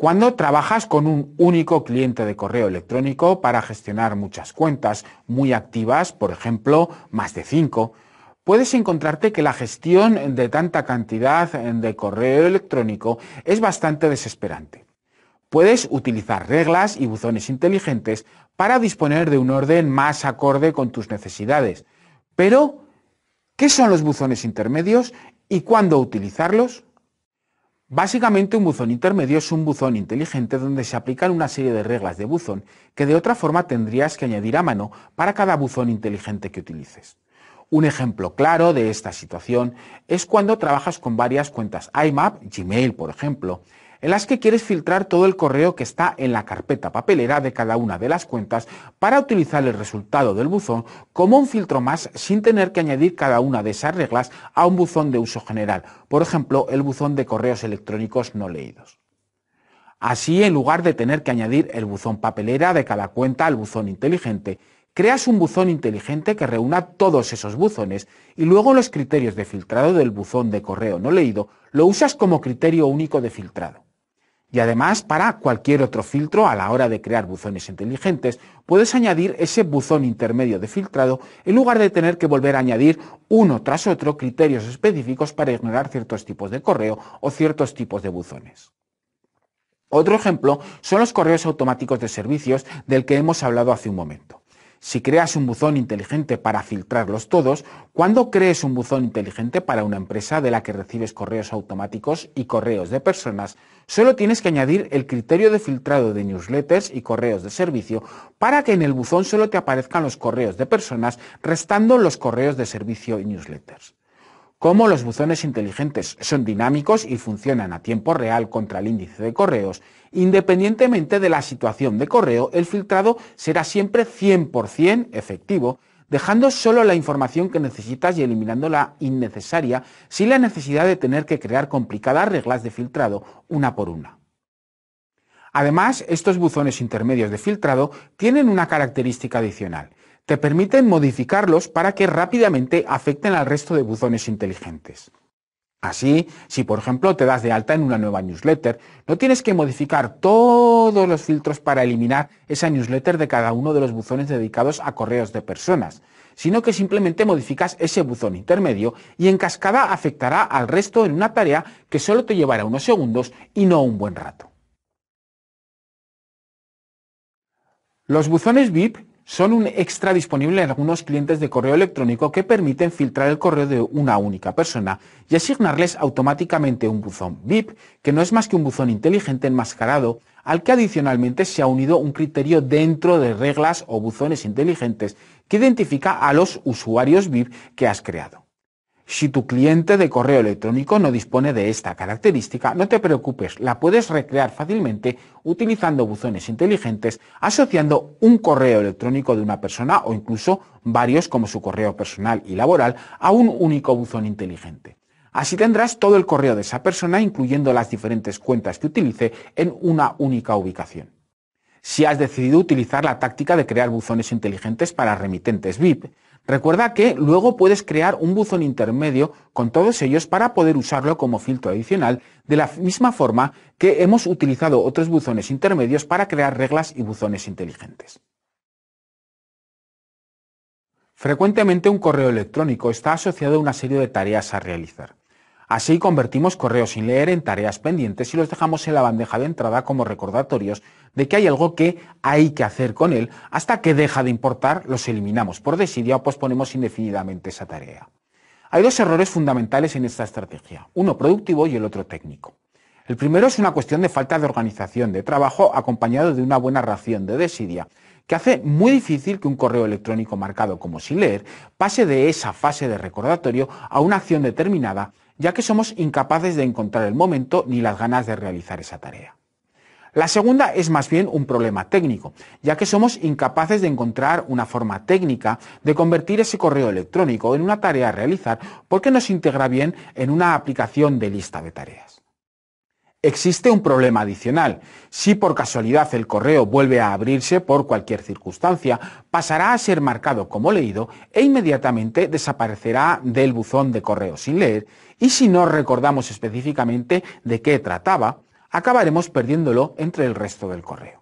Cuando trabajas con un único cliente de correo electrónico para gestionar muchas cuentas muy activas, por ejemplo, más de 5, puedes encontrarte que la gestión de tanta cantidad de correo electrónico es bastante desesperante. Puedes utilizar reglas y buzones inteligentes para disponer de un orden más acorde con tus necesidades. Pero, ¿qué son los buzones intermedios y cuándo utilizarlos? Básicamente un buzón intermedio es un buzón inteligente donde se aplican una serie de reglas de buzón que de otra forma tendrías que añadir a mano para cada buzón inteligente que utilices. Un ejemplo claro de esta situación es cuando trabajas con varias cuentas IMAP, Gmail por ejemplo, en las que quieres filtrar todo el correo que está en la carpeta papelera de cada una de las cuentas para utilizar el resultado del buzón como un filtro más sin tener que añadir cada una de esas reglas a un buzón de uso general, por ejemplo, el buzón de correos electrónicos no leídos. Así, en lugar de tener que añadir el buzón papelera de cada cuenta al buzón inteligente, creas un buzón inteligente que reúna todos esos buzones y luego los criterios de filtrado del buzón de correo no leído lo usas como criterio único de filtrado. Y además, para cualquier otro filtro, a la hora de crear buzones inteligentes, puedes añadir ese buzón intermedio de filtrado en lugar de tener que volver a añadir uno tras otro criterios específicos para ignorar ciertos tipos de correo o ciertos tipos de buzones. Otro ejemplo son los correos automáticos de servicios del que hemos hablado hace un momento. Si creas un buzón inteligente para filtrarlos todos, cuando crees un buzón inteligente para una empresa de la que recibes correos automáticos y correos de personas, solo tienes que añadir el criterio de filtrado de newsletters y correos de servicio para que en el buzón solo te aparezcan los correos de personas, restando los correos de servicio y newsletters. Como los buzones inteligentes son dinámicos y funcionan a tiempo real contra el índice de correos, independientemente de la situación de correo, el filtrado será siempre 100% efectivo, dejando solo la información que necesitas y eliminando la innecesaria sin la necesidad de tener que crear complicadas reglas de filtrado una por una. Además, estos buzones intermedios de filtrado tienen una característica adicional, te permiten modificarlos para que rápidamente afecten al resto de buzones inteligentes. Así, si por ejemplo te das de alta en una nueva newsletter, no tienes que modificar todos los filtros para eliminar esa newsletter de cada uno de los buzones dedicados a correos de personas, sino que simplemente modificas ese buzón intermedio y en cascada afectará al resto en una tarea que solo te llevará unos segundos y no un buen rato. Los buzones VIP son un extra disponible en algunos clientes de correo electrónico que permiten filtrar el correo de una única persona y asignarles automáticamente un buzón VIP, que no es más que un buzón inteligente enmascarado al que adicionalmente se ha unido un criterio dentro de reglas o buzones inteligentes que identifica a los usuarios VIP que has creado. Si tu cliente de correo electrónico no dispone de esta característica, no te preocupes, la puedes recrear fácilmente utilizando buzones inteligentes, asociando un correo electrónico de una persona o incluso varios como su correo personal y laboral a un único buzón inteligente. Así tendrás todo el correo de esa persona, incluyendo las diferentes cuentas que utilice, en una única ubicación. Si has decidido utilizar la táctica de crear buzones inteligentes para remitentes VIP, Recuerda que luego puedes crear un buzón intermedio con todos ellos para poder usarlo como filtro adicional, de la misma forma que hemos utilizado otros buzones intermedios para crear reglas y buzones inteligentes. Frecuentemente un correo electrónico está asociado a una serie de tareas a realizar. Así convertimos correos sin leer en tareas pendientes y los dejamos en la bandeja de entrada como recordatorios de que hay algo que hay que hacer con él hasta que deja de importar, los eliminamos por desidia o posponemos indefinidamente esa tarea. Hay dos errores fundamentales en esta estrategia, uno productivo y el otro técnico. El primero es una cuestión de falta de organización de trabajo acompañado de una buena ración de desidia, que hace muy difícil que un correo electrónico marcado como sin leer pase de esa fase de recordatorio a una acción determinada ya que somos incapaces de encontrar el momento ni las ganas de realizar esa tarea. La segunda es más bien un problema técnico, ya que somos incapaces de encontrar una forma técnica de convertir ese correo electrónico en una tarea a realizar porque no se integra bien en una aplicación de lista de tareas. Existe un problema adicional. Si por casualidad el correo vuelve a abrirse por cualquier circunstancia, pasará a ser marcado como leído e inmediatamente desaparecerá del buzón de correo sin leer y si no recordamos específicamente de qué trataba, acabaremos perdiéndolo entre el resto del correo.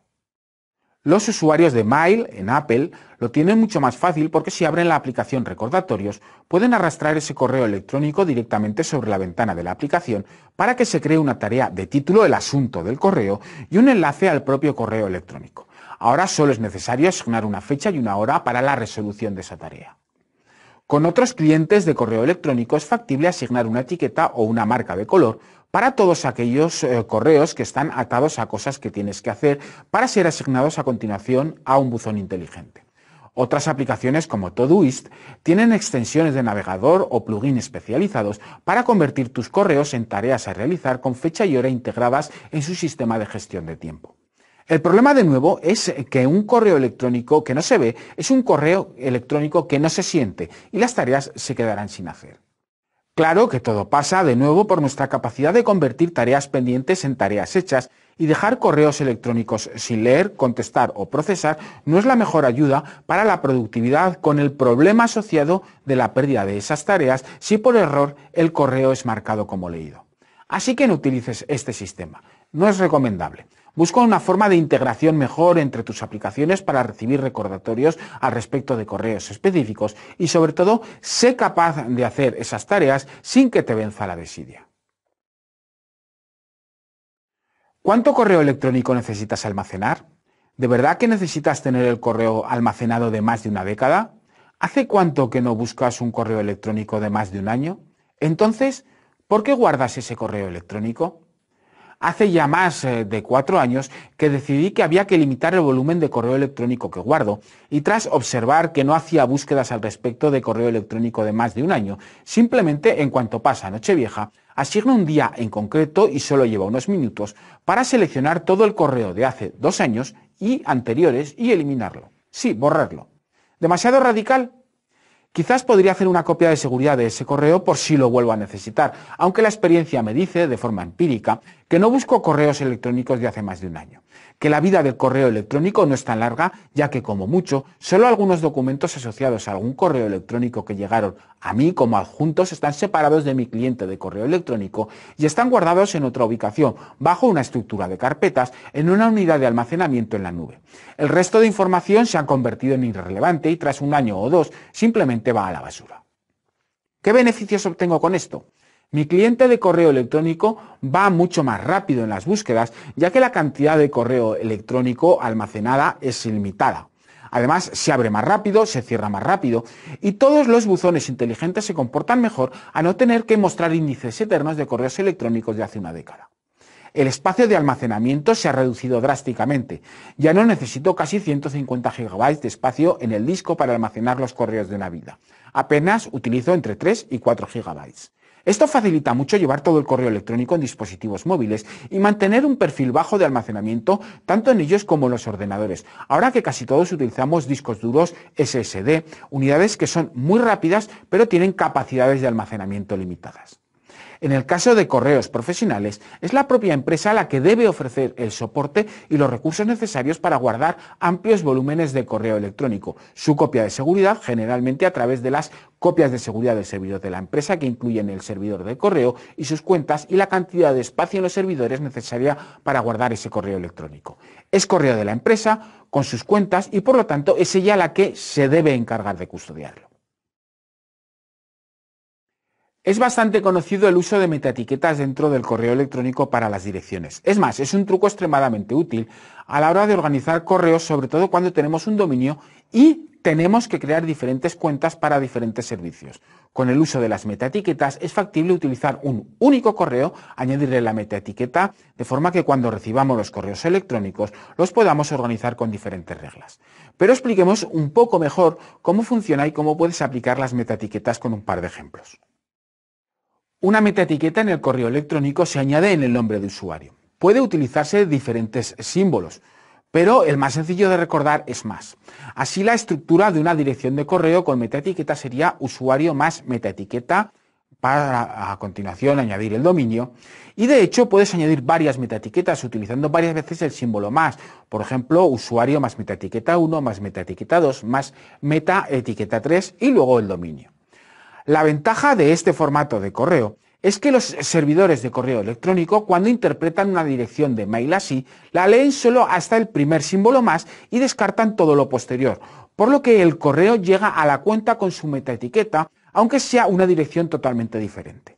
Los usuarios de Mail en Apple lo tienen mucho más fácil porque si abren la aplicación Recordatorios pueden arrastrar ese correo electrónico directamente sobre la ventana de la aplicación para que se cree una tarea de título el asunto del correo y un enlace al propio correo electrónico. Ahora solo es necesario asignar una fecha y una hora para la resolución de esa tarea. Con otros clientes de correo electrónico es factible asignar una etiqueta o una marca de color para todos aquellos eh, correos que están atados a cosas que tienes que hacer para ser asignados a continuación a un buzón inteligente. Otras aplicaciones como Todoist tienen extensiones de navegador o plugin especializados para convertir tus correos en tareas a realizar con fecha y hora integradas en su sistema de gestión de tiempo. El problema de nuevo es que un correo electrónico que no se ve es un correo electrónico que no se siente y las tareas se quedarán sin hacer. Claro que todo pasa de nuevo por nuestra capacidad de convertir tareas pendientes en tareas hechas y dejar correos electrónicos sin leer, contestar o procesar no es la mejor ayuda para la productividad con el problema asociado de la pérdida de esas tareas si por error el correo es marcado como leído. Así que no utilices este sistema. No es recomendable. Busca una forma de integración mejor entre tus aplicaciones para recibir recordatorios al respecto de correos específicos y sobre todo sé capaz de hacer esas tareas sin que te venza la desidia. ¿Cuánto correo electrónico necesitas almacenar? ¿De verdad que necesitas tener el correo almacenado de más de una década? ¿Hace cuánto que no buscas un correo electrónico de más de un año? Entonces, ¿por qué guardas ese correo electrónico? Hace ya más eh, de cuatro años que decidí que había que limitar el volumen de correo electrónico que guardo y tras observar que no hacía búsquedas al respecto de correo electrónico de más de un año, simplemente en cuanto pasa Nochevieja, asigno un día en concreto y solo lleva unos minutos para seleccionar todo el correo de hace dos años y anteriores y eliminarlo. Sí, borrarlo. ¿Demasiado radical? Quizás podría hacer una copia de seguridad de ese correo por si lo vuelvo a necesitar, aunque la experiencia me dice, de forma empírica, que no busco correos electrónicos de hace más de un año que la vida del correo electrónico no es tan larga, ya que como mucho, solo algunos documentos asociados a algún correo electrónico que llegaron a mí como adjuntos están separados de mi cliente de correo electrónico y están guardados en otra ubicación, bajo una estructura de carpetas, en una unidad de almacenamiento en la nube. El resto de información se ha convertido en irrelevante y tras un año o dos simplemente va a la basura. ¿Qué beneficios obtengo con esto? Mi cliente de correo electrónico va mucho más rápido en las búsquedas, ya que la cantidad de correo electrónico almacenada es ilimitada. Además, se abre más rápido, se cierra más rápido y todos los buzones inteligentes se comportan mejor a no tener que mostrar índices eternos de correos electrónicos de hace una década. El espacio de almacenamiento se ha reducido drásticamente. Ya no necesito casi 150 GB de espacio en el disco para almacenar los correos de una vida. Apenas utilizo entre 3 y 4 GB. Esto facilita mucho llevar todo el correo electrónico en dispositivos móviles y mantener un perfil bajo de almacenamiento tanto en ellos como en los ordenadores. Ahora que casi todos utilizamos discos duros SSD, unidades que son muy rápidas pero tienen capacidades de almacenamiento limitadas. En el caso de correos profesionales, es la propia empresa la que debe ofrecer el soporte y los recursos necesarios para guardar amplios volúmenes de correo electrónico, su copia de seguridad generalmente a través de las copias de seguridad del servidor de la empresa que incluyen el servidor de correo y sus cuentas y la cantidad de espacio en los servidores necesaria para guardar ese correo electrónico. Es correo de la empresa con sus cuentas y por lo tanto es ella la que se debe encargar de custodiarlo. Es bastante conocido el uso de metaetiquetas dentro del correo electrónico para las direcciones. Es más, es un truco extremadamente útil a la hora de organizar correos, sobre todo cuando tenemos un dominio y tenemos que crear diferentes cuentas para diferentes servicios. Con el uso de las metaetiquetas es factible utilizar un único correo, añadirle la metaetiqueta, de forma que cuando recibamos los correos electrónicos los podamos organizar con diferentes reglas. Pero expliquemos un poco mejor cómo funciona y cómo puedes aplicar las metaetiquetas con un par de ejemplos. Una metaetiqueta en el correo electrónico se añade en el nombre de usuario. Puede utilizarse diferentes símbolos, pero el más sencillo de recordar es más. Así la estructura de una dirección de correo con metaetiqueta sería usuario más metaetiqueta para a continuación añadir el dominio. Y de hecho puedes añadir varias metaetiquetas utilizando varias veces el símbolo más. Por ejemplo, usuario más metaetiqueta 1 más metaetiqueta 2 más metaetiqueta 3 y luego el dominio. La ventaja de este formato de correo es que los servidores de correo electrónico, cuando interpretan una dirección de mail así, la leen solo hasta el primer símbolo más y descartan todo lo posterior, por lo que el correo llega a la cuenta con su metaetiqueta, aunque sea una dirección totalmente diferente.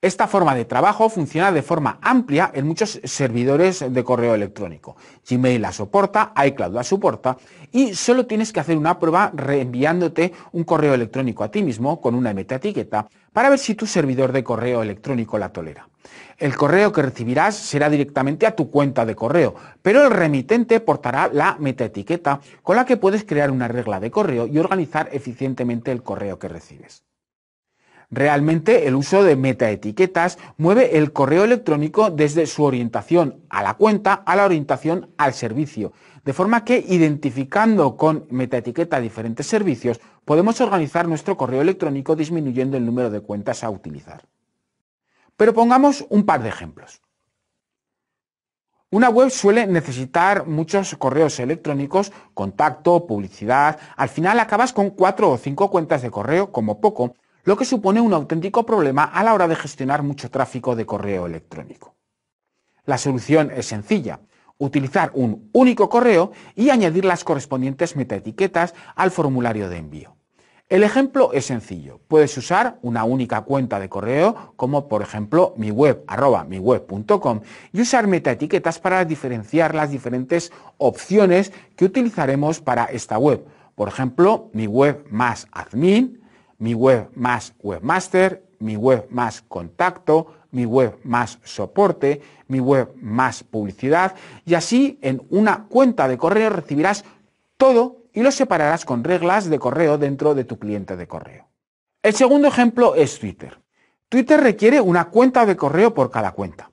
Esta forma de trabajo funciona de forma amplia en muchos servidores de correo electrónico. Gmail la soporta, iCloud la soporta y solo tienes que hacer una prueba reenviándote un correo electrónico a ti mismo con una metaetiqueta para ver si tu servidor de correo electrónico la tolera. El correo que recibirás será directamente a tu cuenta de correo, pero el remitente portará la metaetiqueta con la que puedes crear una regla de correo y organizar eficientemente el correo que recibes. Realmente el uso de metaetiquetas mueve el correo electrónico desde su orientación a la cuenta a la orientación al servicio, de forma que identificando con metaetiqueta diferentes servicios podemos organizar nuestro correo electrónico disminuyendo el número de cuentas a utilizar. Pero pongamos un par de ejemplos. Una web suele necesitar muchos correos electrónicos, contacto, publicidad. Al final acabas con cuatro o cinco cuentas de correo como poco lo que supone un auténtico problema a la hora de gestionar mucho tráfico de correo electrónico. La solución es sencilla, utilizar un único correo y añadir las correspondientes metaetiquetas al formulario de envío. El ejemplo es sencillo. Puedes usar una única cuenta de correo, como por ejemplo mi web, arroba miweb.com, y usar metaetiquetas para diferenciar las diferentes opciones que utilizaremos para esta web. Por ejemplo, mi web más admin, mi web más webmaster, mi web más contacto, mi web más soporte, mi web más publicidad y así en una cuenta de correo recibirás todo y lo separarás con reglas de correo dentro de tu cliente de correo. El segundo ejemplo es Twitter. Twitter requiere una cuenta de correo por cada cuenta.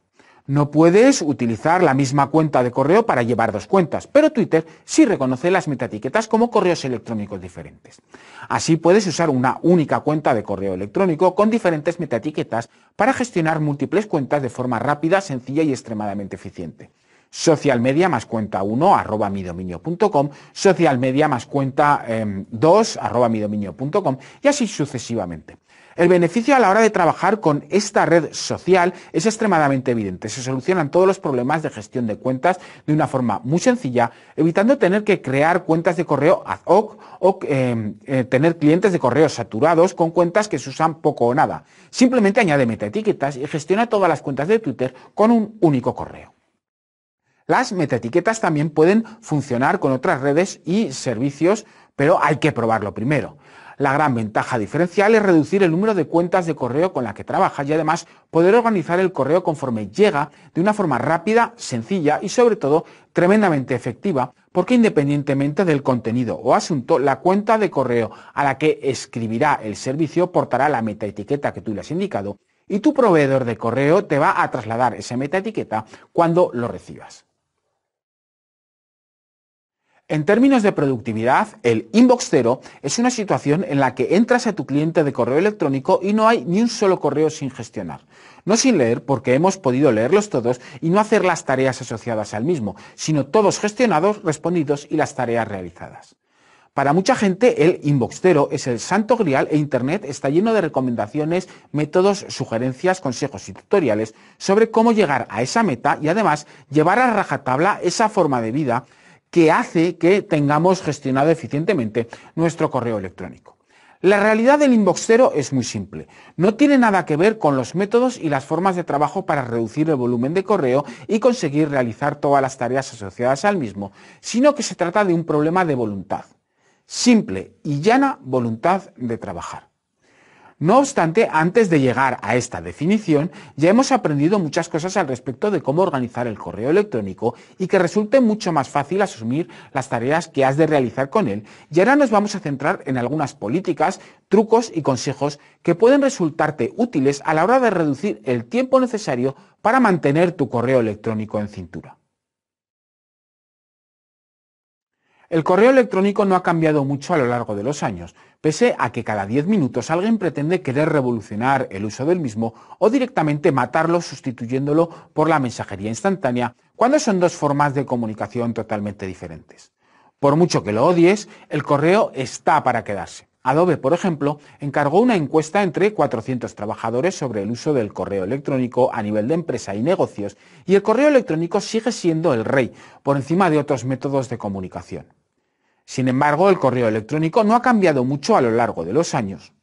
No puedes utilizar la misma cuenta de correo para llevar dos cuentas, pero Twitter sí reconoce las metaetiquetas como correos electrónicos diferentes. Así puedes usar una única cuenta de correo electrónico con diferentes metaetiquetas para gestionar múltiples cuentas de forma rápida, sencilla y extremadamente eficiente. Social media más cuenta 1 arroba midominio.com, social media más cuenta 2 em, arroba midominio.com y así sucesivamente. El beneficio a la hora de trabajar con esta red social es extremadamente evidente. Se solucionan todos los problemas de gestión de cuentas de una forma muy sencilla, evitando tener que crear cuentas de correo ad hoc o eh, eh, tener clientes de correo saturados con cuentas que se usan poco o nada. Simplemente añade metaetiquetas y gestiona todas las cuentas de Twitter con un único correo. Las metaetiquetas también pueden funcionar con otras redes y servicios, pero hay que probarlo primero. La gran ventaja diferencial es reducir el número de cuentas de correo con la que trabajas y además poder organizar el correo conforme llega de una forma rápida, sencilla y sobre todo tremendamente efectiva, porque independientemente del contenido o asunto, la cuenta de correo a la que escribirá el servicio portará la metaetiqueta que tú le has indicado y tu proveedor de correo te va a trasladar esa metaetiqueta cuando lo recibas. En términos de productividad, el inbox cero es una situación en la que entras a tu cliente de correo electrónico y no hay ni un solo correo sin gestionar. No sin leer porque hemos podido leerlos todos y no hacer las tareas asociadas al mismo, sino todos gestionados, respondidos y las tareas realizadas. Para mucha gente el inbox cero es el santo grial e Internet está lleno de recomendaciones, métodos, sugerencias, consejos y tutoriales sobre cómo llegar a esa meta y además llevar a rajatabla esa forma de vida que hace que tengamos gestionado eficientemente nuestro correo electrónico. La realidad del inbox cero es muy simple. No tiene nada que ver con los métodos y las formas de trabajo para reducir el volumen de correo y conseguir realizar todas las tareas asociadas al mismo, sino que se trata de un problema de voluntad. Simple y llana voluntad de trabajar. No obstante, antes de llegar a esta definición, ya hemos aprendido muchas cosas al respecto de cómo organizar el correo electrónico y que resulte mucho más fácil asumir las tareas que has de realizar con él. Y ahora nos vamos a centrar en algunas políticas, trucos y consejos que pueden resultarte útiles a la hora de reducir el tiempo necesario para mantener tu correo electrónico en cintura. El correo electrónico no ha cambiado mucho a lo largo de los años, pese a que cada 10 minutos alguien pretende querer revolucionar el uso del mismo o directamente matarlo sustituyéndolo por la mensajería instantánea, cuando son dos formas de comunicación totalmente diferentes. Por mucho que lo odies, el correo está para quedarse. Adobe, por ejemplo, encargó una encuesta entre 400 trabajadores sobre el uso del correo electrónico a nivel de empresa y negocios, y el correo electrónico sigue siendo el rey, por encima de otros métodos de comunicación. Sin embargo, el correo electrónico no ha cambiado mucho a lo largo de los años.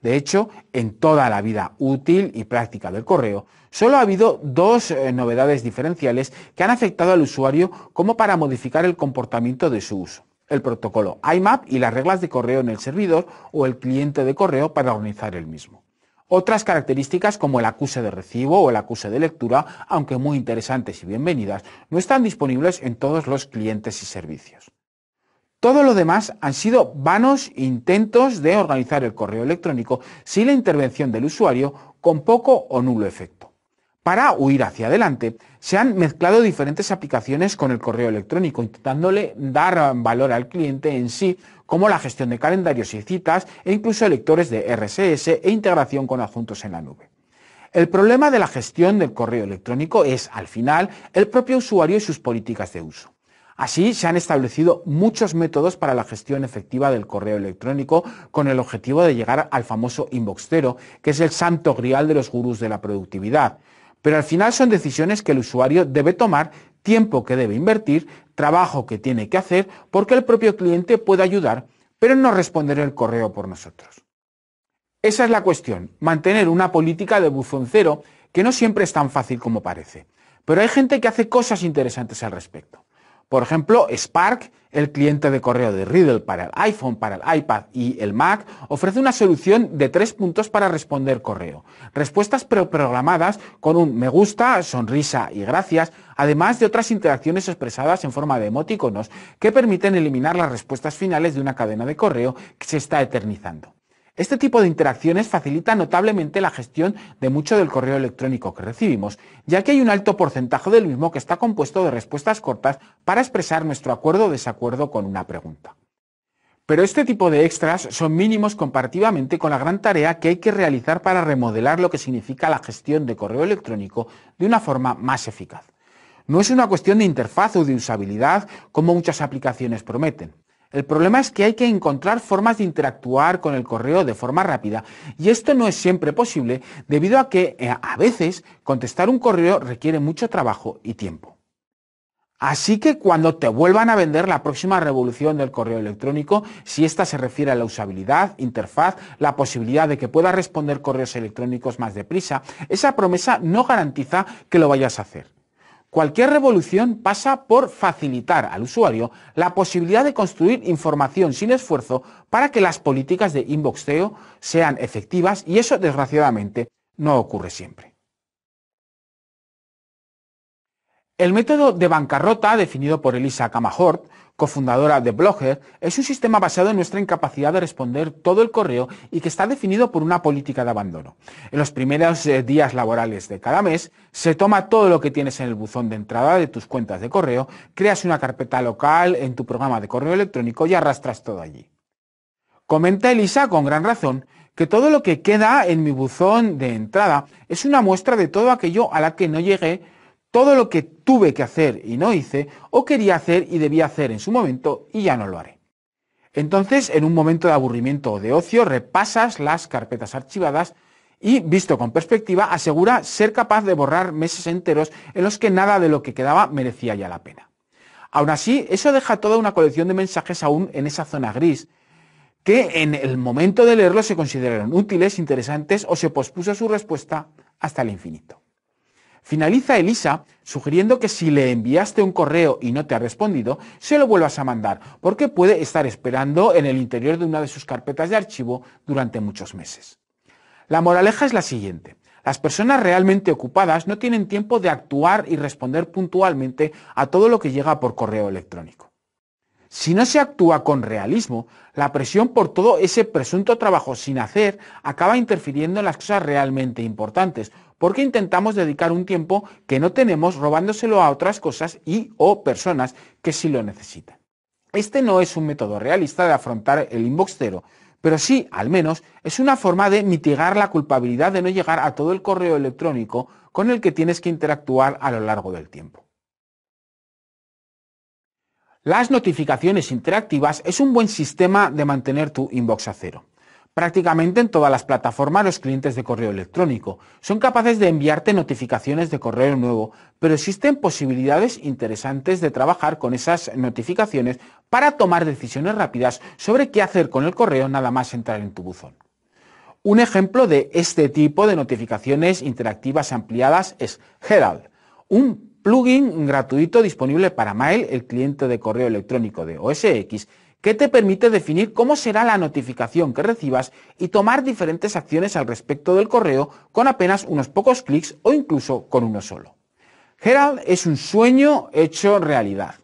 De hecho, en toda la vida útil y práctica del correo, solo ha habido dos eh, novedades diferenciales que han afectado al usuario como para modificar el comportamiento de su uso el protocolo IMAP y las reglas de correo en el servidor o el cliente de correo para organizar el mismo. Otras características como el acuse de recibo o el acuse de lectura, aunque muy interesantes y bienvenidas, no están disponibles en todos los clientes y servicios. Todo lo demás han sido vanos intentos de organizar el correo electrónico sin la intervención del usuario con poco o nulo efecto. Para huir hacia adelante, se han mezclado diferentes aplicaciones con el correo electrónico, intentándole dar valor al cliente en sí, como la gestión de calendarios y citas e incluso lectores de RSS e integración con adjuntos en la nube. El problema de la gestión del correo electrónico es, al final, el propio usuario y sus políticas de uso. Así se han establecido muchos métodos para la gestión efectiva del correo electrónico con el objetivo de llegar al famoso inbox cero, que es el santo grial de los gurús de la productividad. Pero al final son decisiones que el usuario debe tomar, tiempo que debe invertir, trabajo que tiene que hacer, porque el propio cliente puede ayudar, pero no responder el correo por nosotros. Esa es la cuestión, mantener una política de buzón cero que no siempre es tan fácil como parece. Pero hay gente que hace cosas interesantes al respecto. Por ejemplo, Spark, el cliente de correo de Riddle para el iPhone, para el iPad y el Mac, ofrece una solución de tres puntos para responder correo. Respuestas preprogramadas con un me gusta, sonrisa y gracias, además de otras interacciones expresadas en forma de emoticonos que permiten eliminar las respuestas finales de una cadena de correo que se está eternizando. Este tipo de interacciones facilita notablemente la gestión de mucho del correo electrónico que recibimos, ya que hay un alto porcentaje del mismo que está compuesto de respuestas cortas para expresar nuestro acuerdo o desacuerdo con una pregunta. Pero este tipo de extras son mínimos comparativamente con la gran tarea que hay que realizar para remodelar lo que significa la gestión de correo electrónico de una forma más eficaz. No es una cuestión de interfaz o de usabilidad como muchas aplicaciones prometen. El problema es que hay que encontrar formas de interactuar con el correo de forma rápida y esto no es siempre posible debido a que eh, a veces contestar un correo requiere mucho trabajo y tiempo. Así que cuando te vuelvan a vender la próxima revolución del correo electrónico, si esta se refiere a la usabilidad, interfaz, la posibilidad de que puedas responder correos electrónicos más deprisa, esa promesa no garantiza que lo vayas a hacer. Cualquier revolución pasa por facilitar al usuario la posibilidad de construir información sin esfuerzo para que las políticas de inboxeo sean efectivas y eso desgraciadamente no ocurre siempre. El método de bancarrota definido por Elisa Camahort cofundadora de Blogger, es un sistema basado en nuestra incapacidad de responder todo el correo y que está definido por una política de abandono. En los primeros eh, días laborales de cada mes, se toma todo lo que tienes en el buzón de entrada de tus cuentas de correo, creas una carpeta local en tu programa de correo electrónico y arrastras todo allí. Comenta Elisa con gran razón que todo lo que queda en mi buzón de entrada es una muestra de todo aquello a la que no llegué todo lo que tuve que hacer y no hice, o quería hacer y debía hacer en su momento y ya no lo haré. Entonces, en un momento de aburrimiento o de ocio, repasas las carpetas archivadas y, visto con perspectiva, asegura ser capaz de borrar meses enteros en los que nada de lo que quedaba merecía ya la pena. Aún así, eso deja toda una colección de mensajes aún en esa zona gris, que en el momento de leerlos se consideraron útiles, interesantes o se pospuso su respuesta hasta el infinito. Finaliza Elisa sugiriendo que si le enviaste un correo y no te ha respondido, se lo vuelvas a mandar, porque puede estar esperando en el interior de una de sus carpetas de archivo durante muchos meses. La moraleja es la siguiente. Las personas realmente ocupadas no tienen tiempo de actuar y responder puntualmente a todo lo que llega por correo electrónico. Si no se actúa con realismo, la presión por todo ese presunto trabajo sin hacer acaba interfiriendo en las cosas realmente importantes, porque intentamos dedicar un tiempo que no tenemos robándoselo a otras cosas y o personas que sí lo necesitan. Este no es un método realista de afrontar el inbox cero, pero sí, al menos, es una forma de mitigar la culpabilidad de no llegar a todo el correo electrónico con el que tienes que interactuar a lo largo del tiempo. Las notificaciones interactivas es un buen sistema de mantener tu inbox a cero. Prácticamente en todas las plataformas los clientes de correo electrónico son capaces de enviarte notificaciones de correo nuevo, pero existen posibilidades interesantes de trabajar con esas notificaciones para tomar decisiones rápidas sobre qué hacer con el correo nada más entrar en tu buzón. Un ejemplo de este tipo de notificaciones interactivas ampliadas es Herald, un plugin gratuito disponible para Mail, el cliente de correo electrónico de OS X, que te permite definir cómo será la notificación que recibas y tomar diferentes acciones al respecto del correo con apenas unos pocos clics o incluso con uno solo. Herald es un sueño hecho realidad.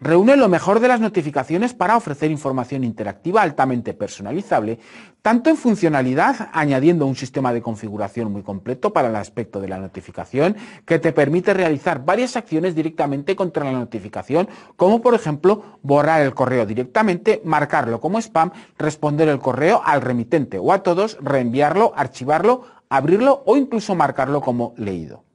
Reúne lo mejor de las notificaciones para ofrecer información interactiva altamente personalizable, tanto en funcionalidad, añadiendo un sistema de configuración muy completo para el aspecto de la notificación, que te permite realizar varias acciones directamente contra la notificación, como por ejemplo borrar el correo directamente, marcarlo como spam, responder el correo al remitente o a todos, reenviarlo, archivarlo, abrirlo o incluso marcarlo como leído.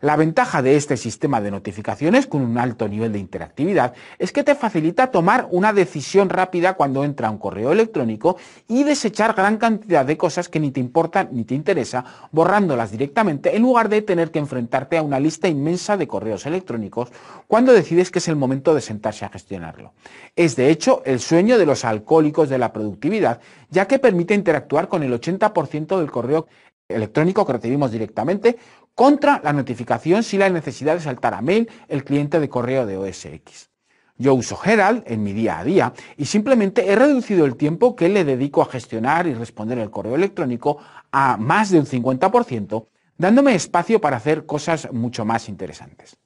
La ventaja de este sistema de notificaciones con un alto nivel de interactividad es que te facilita tomar una decisión rápida cuando entra un correo electrónico y desechar gran cantidad de cosas que ni te importan ni te interesa, borrándolas directamente en lugar de tener que enfrentarte a una lista inmensa de correos electrónicos cuando decides que es el momento de sentarse a gestionarlo. Es de hecho el sueño de los alcohólicos de la productividad, ya que permite interactuar con el 80% del correo electrónico que recibimos directamente contra la notificación sin la necesidad de saltar a mail el cliente de correo de OS X. Yo uso Herald en mi día a día y simplemente he reducido el tiempo que le dedico a gestionar y responder el correo electrónico a más de un 50%, dándome espacio para hacer cosas mucho más interesantes.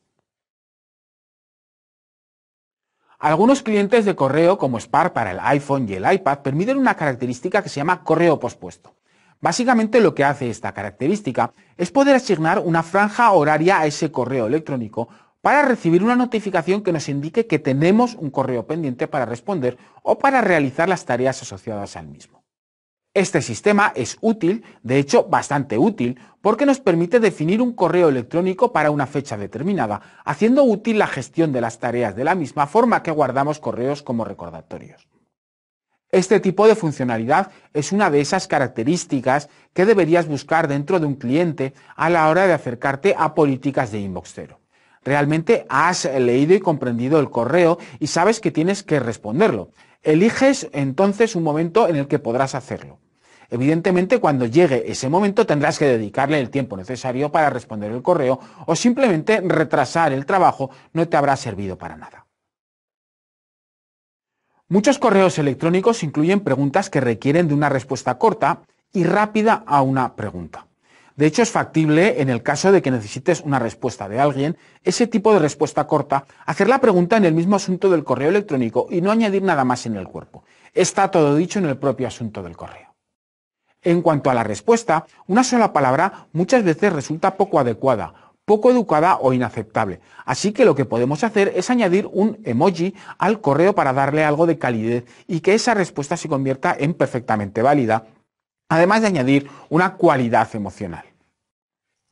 Algunos clientes de correo como Spark para el iPhone y el iPad permiten una característica que se llama correo pospuesto. Básicamente lo que hace esta característica es poder asignar una franja horaria a ese correo electrónico para recibir una notificación que nos indique que tenemos un correo pendiente para responder o para realizar las tareas asociadas al mismo. Este sistema es útil, de hecho bastante útil, porque nos permite definir un correo electrónico para una fecha determinada, haciendo útil la gestión de las tareas de la misma forma que guardamos correos como recordatorios. Este tipo de funcionalidad es una de esas características que deberías buscar dentro de un cliente a la hora de acercarte a políticas de inbox cero. Realmente has leído y comprendido el correo y sabes que tienes que responderlo. Eliges entonces un momento en el que podrás hacerlo. Evidentemente, cuando llegue ese momento tendrás que dedicarle el tiempo necesario para responder el correo o simplemente retrasar el trabajo no te habrá servido para nada. Muchos correos electrónicos incluyen preguntas que requieren de una respuesta corta y rápida a una pregunta. De hecho, es factible, en el caso de que necesites una respuesta de alguien, ese tipo de respuesta corta, hacer la pregunta en el mismo asunto del correo electrónico y no añadir nada más en el cuerpo. Está todo dicho en el propio asunto del correo. En cuanto a la respuesta, una sola palabra muchas veces resulta poco adecuada, poco educada o inaceptable. Así que lo que podemos hacer es añadir un emoji al correo para darle algo de calidez y que esa respuesta se convierta en perfectamente válida, además de añadir una cualidad emocional.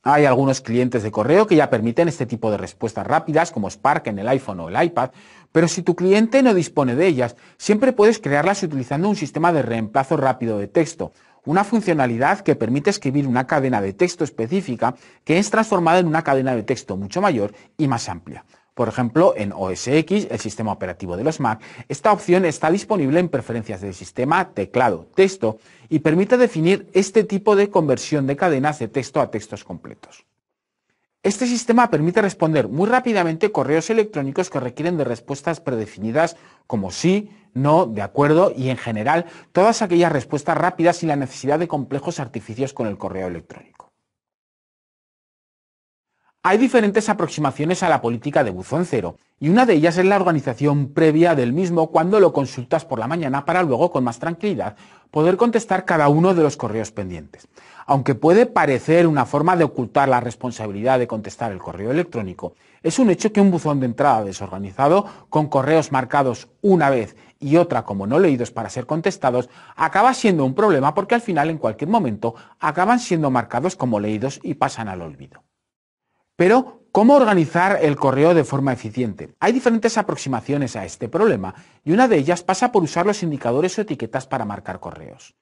Hay algunos clientes de correo que ya permiten este tipo de respuestas rápidas, como Spark en el iPhone o el iPad, pero si tu cliente no dispone de ellas, siempre puedes crearlas utilizando un sistema de reemplazo rápido de texto, una funcionalidad que permite escribir una cadena de texto específica que es transformada en una cadena de texto mucho mayor y más amplia. Por ejemplo, en OS X, el sistema operativo de los Mac, esta opción está disponible en preferencias del sistema, teclado, texto y permite definir este tipo de conversión de cadenas de texto a textos completos. Este sistema permite responder muy rápidamente correos electrónicos que requieren de respuestas predefinidas como sí, no, de acuerdo y en general todas aquellas respuestas rápidas sin la necesidad de complejos artificios con el correo electrónico. Hay diferentes aproximaciones a la política de buzón cero, y una de ellas es la organización previa del mismo cuando lo consultas por la mañana para luego, con más tranquilidad, poder contestar cada uno de los correos pendientes. Aunque puede parecer una forma de ocultar la responsabilidad de contestar el correo electrónico, es un hecho que un buzón de entrada desorganizado, con correos marcados una vez y otra como no leídos para ser contestados, acaba siendo un problema porque al final en cualquier momento acaban siendo marcados como leídos y pasan al olvido. Pero, ¿cómo organizar el correo de forma eficiente? Hay diferentes aproximaciones a este problema y una de ellas pasa por usar los indicadores o etiquetas para marcar correos.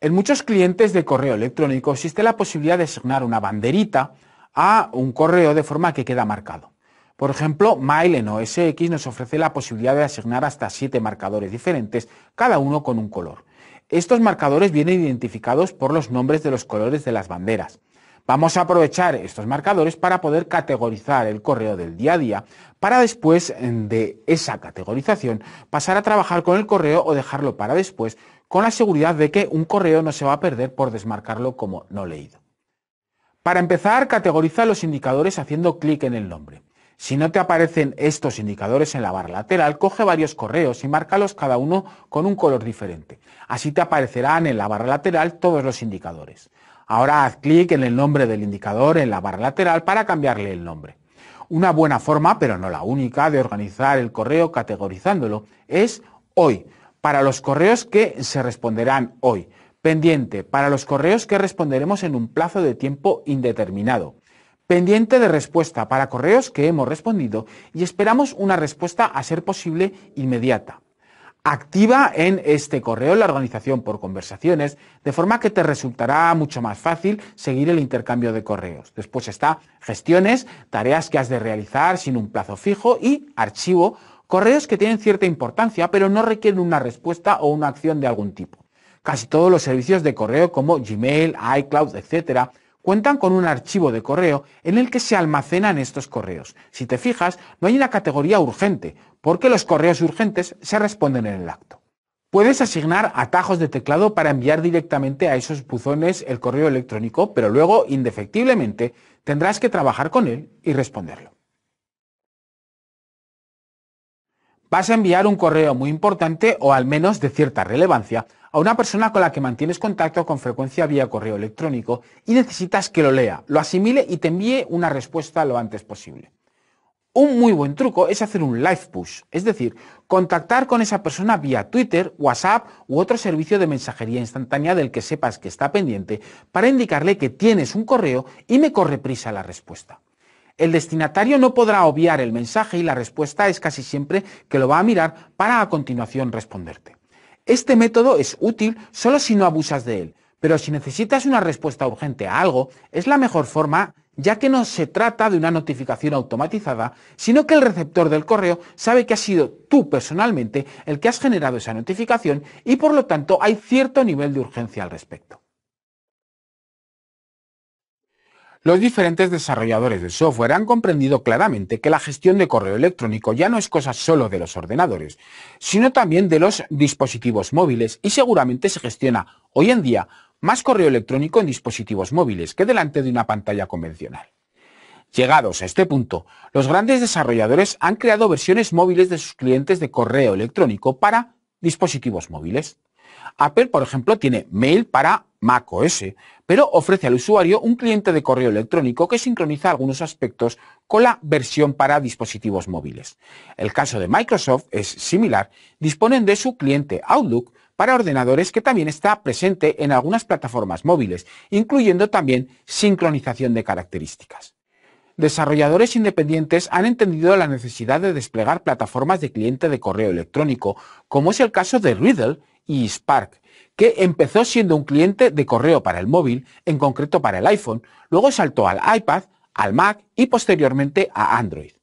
En muchos clientes de correo electrónico existe la posibilidad de asignar una banderita a un correo de forma que queda marcado. Por ejemplo, Mail en OS X nos ofrece la posibilidad de asignar hasta siete marcadores diferentes, cada uno con un color. Estos marcadores vienen identificados por los nombres de los colores de las banderas. Vamos a aprovechar estos marcadores para poder categorizar el correo del día a día para después de esa categorización pasar a trabajar con el correo o dejarlo para después con la seguridad de que un correo no se va a perder por desmarcarlo como no leído. Para empezar, categoriza los indicadores haciendo clic en el nombre. Si no te aparecen estos indicadores en la barra lateral, coge varios correos y márcalos cada uno con un color diferente. Así te aparecerán en la barra lateral todos los indicadores. Ahora haz clic en el nombre del indicador en la barra lateral para cambiarle el nombre. Una buena forma, pero no la única, de organizar el correo categorizándolo es hoy, para los correos que se responderán hoy. Pendiente, para los correos que responderemos en un plazo de tiempo indeterminado. Pendiente de respuesta para correos que hemos respondido y esperamos una respuesta a ser posible inmediata. Activa en este correo la organización por conversaciones, de forma que te resultará mucho más fácil seguir el intercambio de correos. Después está gestiones, tareas que has de realizar sin un plazo fijo y archivo, correos que tienen cierta importancia pero no requieren una respuesta o una acción de algún tipo. Casi todos los servicios de correo como Gmail, iCloud, etc., cuentan con un archivo de correo en el que se almacenan estos correos. Si te fijas, no hay una categoría urgente, porque los correos urgentes se responden en el acto. Puedes asignar atajos de teclado para enviar directamente a esos buzones el correo electrónico, pero luego, indefectiblemente, tendrás que trabajar con él y responderlo. Vas a enviar un correo muy importante o al menos de cierta relevancia a una persona con la que mantienes contacto con frecuencia vía correo electrónico y necesitas que lo lea, lo asimile y te envíe una respuesta lo antes posible. Un muy buen truco es hacer un live push, es decir, contactar con esa persona vía Twitter, WhatsApp u otro servicio de mensajería instantánea del que sepas que está pendiente para indicarle que tienes un correo y me corre prisa la respuesta. El destinatario no podrá obviar el mensaje y la respuesta es casi siempre que lo va a mirar para a continuación responderte. Este método es útil solo si no abusas de él, pero si necesitas una respuesta urgente a algo, es la mejor forma ya que no se trata de una notificación automatizada, sino que el receptor del correo sabe que has sido tú personalmente el que has generado esa notificación y por lo tanto hay cierto nivel de urgencia al respecto. Los diferentes desarrolladores de software han comprendido claramente que la gestión de correo electrónico ya no es cosa solo de los ordenadores, sino también de los dispositivos móviles y seguramente se gestiona hoy en día más correo electrónico en dispositivos móviles que delante de una pantalla convencional. Llegados a este punto, los grandes desarrolladores han creado versiones móviles de sus clientes de correo electrónico para dispositivos móviles. Apple, por ejemplo, tiene Mail para macOS, pero ofrece al usuario un cliente de correo electrónico que sincroniza algunos aspectos con la versión para dispositivos móviles. El caso de Microsoft es similar, disponen de su cliente Outlook para ordenadores que también está presente en algunas plataformas móviles, incluyendo también sincronización de características. Desarrolladores independientes han entendido la necesidad de desplegar plataformas de cliente de correo electrónico, como es el caso de Riddle y Spark, que empezó siendo un cliente de correo para el móvil, en concreto para el iPhone, luego saltó al iPad, al Mac y posteriormente a Android.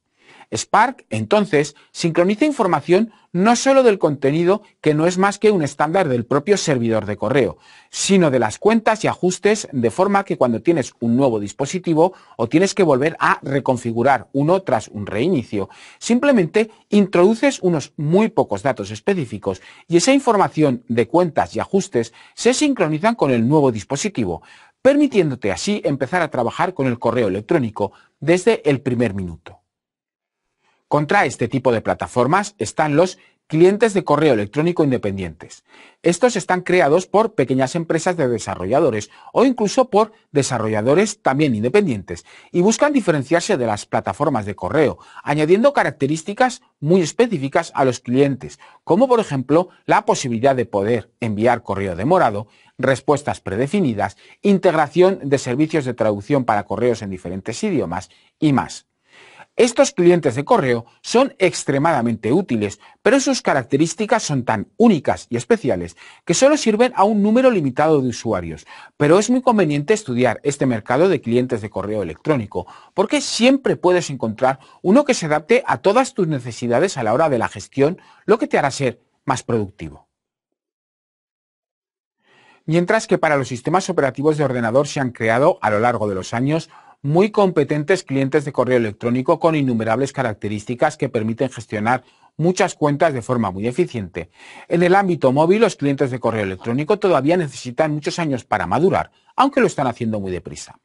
Spark, entonces, sincroniza información no solo del contenido, que no es más que un estándar del propio servidor de correo, sino de las cuentas y ajustes, de forma que cuando tienes un nuevo dispositivo o tienes que volver a reconfigurar uno tras un reinicio, simplemente introduces unos muy pocos datos específicos y esa información de cuentas y ajustes se sincronizan con el nuevo dispositivo, permitiéndote así empezar a trabajar con el correo electrónico desde el primer minuto. Contra este tipo de plataformas están los clientes de correo electrónico independientes. Estos están creados por pequeñas empresas de desarrolladores o incluso por desarrolladores también independientes y buscan diferenciarse de las plataformas de correo, añadiendo características muy específicas a los clientes, como por ejemplo la posibilidad de poder enviar correo demorado, respuestas predefinidas, integración de servicios de traducción para correos en diferentes idiomas y más. Estos clientes de correo son extremadamente útiles, pero sus características son tan únicas y especiales que solo sirven a un número limitado de usuarios. Pero es muy conveniente estudiar este mercado de clientes de correo electrónico, porque siempre puedes encontrar uno que se adapte a todas tus necesidades a la hora de la gestión, lo que te hará ser más productivo. Mientras que para los sistemas operativos de ordenador se han creado a lo largo de los años muy competentes clientes de correo electrónico con innumerables características que permiten gestionar muchas cuentas de forma muy eficiente. En el ámbito móvil, los clientes de correo electrónico todavía necesitan muchos años para madurar, aunque lo están haciendo muy deprisa.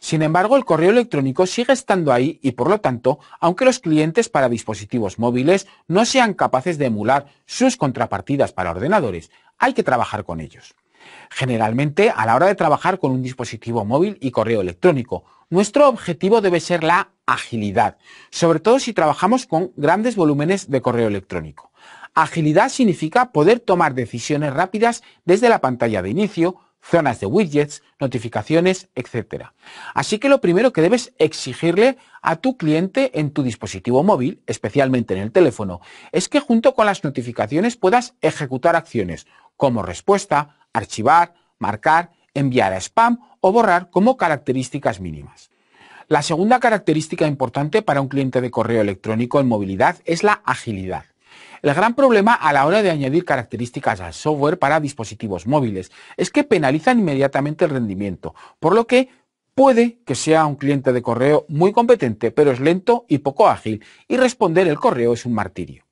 Sin embargo, el correo electrónico sigue estando ahí y por lo tanto, aunque los clientes para dispositivos móviles no sean capaces de emular sus contrapartidas para ordenadores, hay que trabajar con ellos. Generalmente, a la hora de trabajar con un dispositivo móvil y correo electrónico, nuestro objetivo debe ser la agilidad, sobre todo si trabajamos con grandes volúmenes de correo electrónico. Agilidad significa poder tomar decisiones rápidas desde la pantalla de inicio, zonas de widgets, notificaciones, etc. Así que lo primero que debes exigirle a tu cliente en tu dispositivo móvil, especialmente en el teléfono, es que junto con las notificaciones puedas ejecutar acciones como respuesta, archivar, marcar, enviar a spam o borrar como características mínimas. La segunda característica importante para un cliente de correo electrónico en movilidad es la agilidad. El gran problema a la hora de añadir características al software para dispositivos móviles es que penalizan inmediatamente el rendimiento, por lo que puede que sea un cliente de correo muy competente, pero es lento y poco ágil, y responder el correo es un martirio.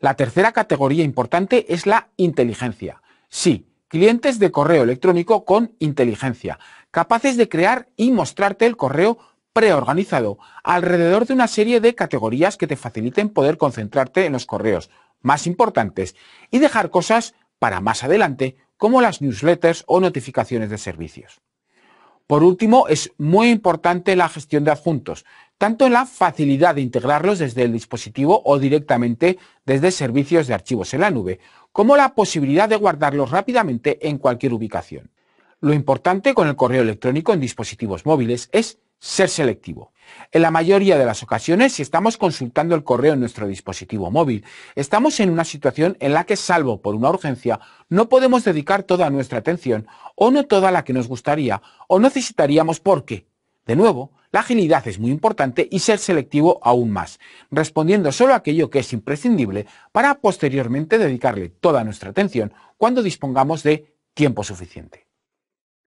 La tercera categoría importante es la inteligencia. Sí, clientes de correo electrónico con inteligencia, capaces de crear y mostrarte el correo preorganizado alrededor de una serie de categorías que te faciliten poder concentrarte en los correos más importantes y dejar cosas para más adelante como las newsletters o notificaciones de servicios. Por último, es muy importante la gestión de adjuntos, tanto en la facilidad de integrarlos desde el dispositivo o directamente desde servicios de archivos en la nube, como la posibilidad de guardarlos rápidamente en cualquier ubicación. Lo importante con el correo electrónico en dispositivos móviles es ser selectivo. En la mayoría de las ocasiones, si estamos consultando el correo en nuestro dispositivo móvil, estamos en una situación en la que, salvo por una urgencia, no podemos dedicar toda nuestra atención o no toda la que nos gustaría o necesitaríamos porque, de nuevo, la agilidad es muy importante y ser selectivo aún más, respondiendo solo aquello que es imprescindible para posteriormente dedicarle toda nuestra atención cuando dispongamos de tiempo suficiente.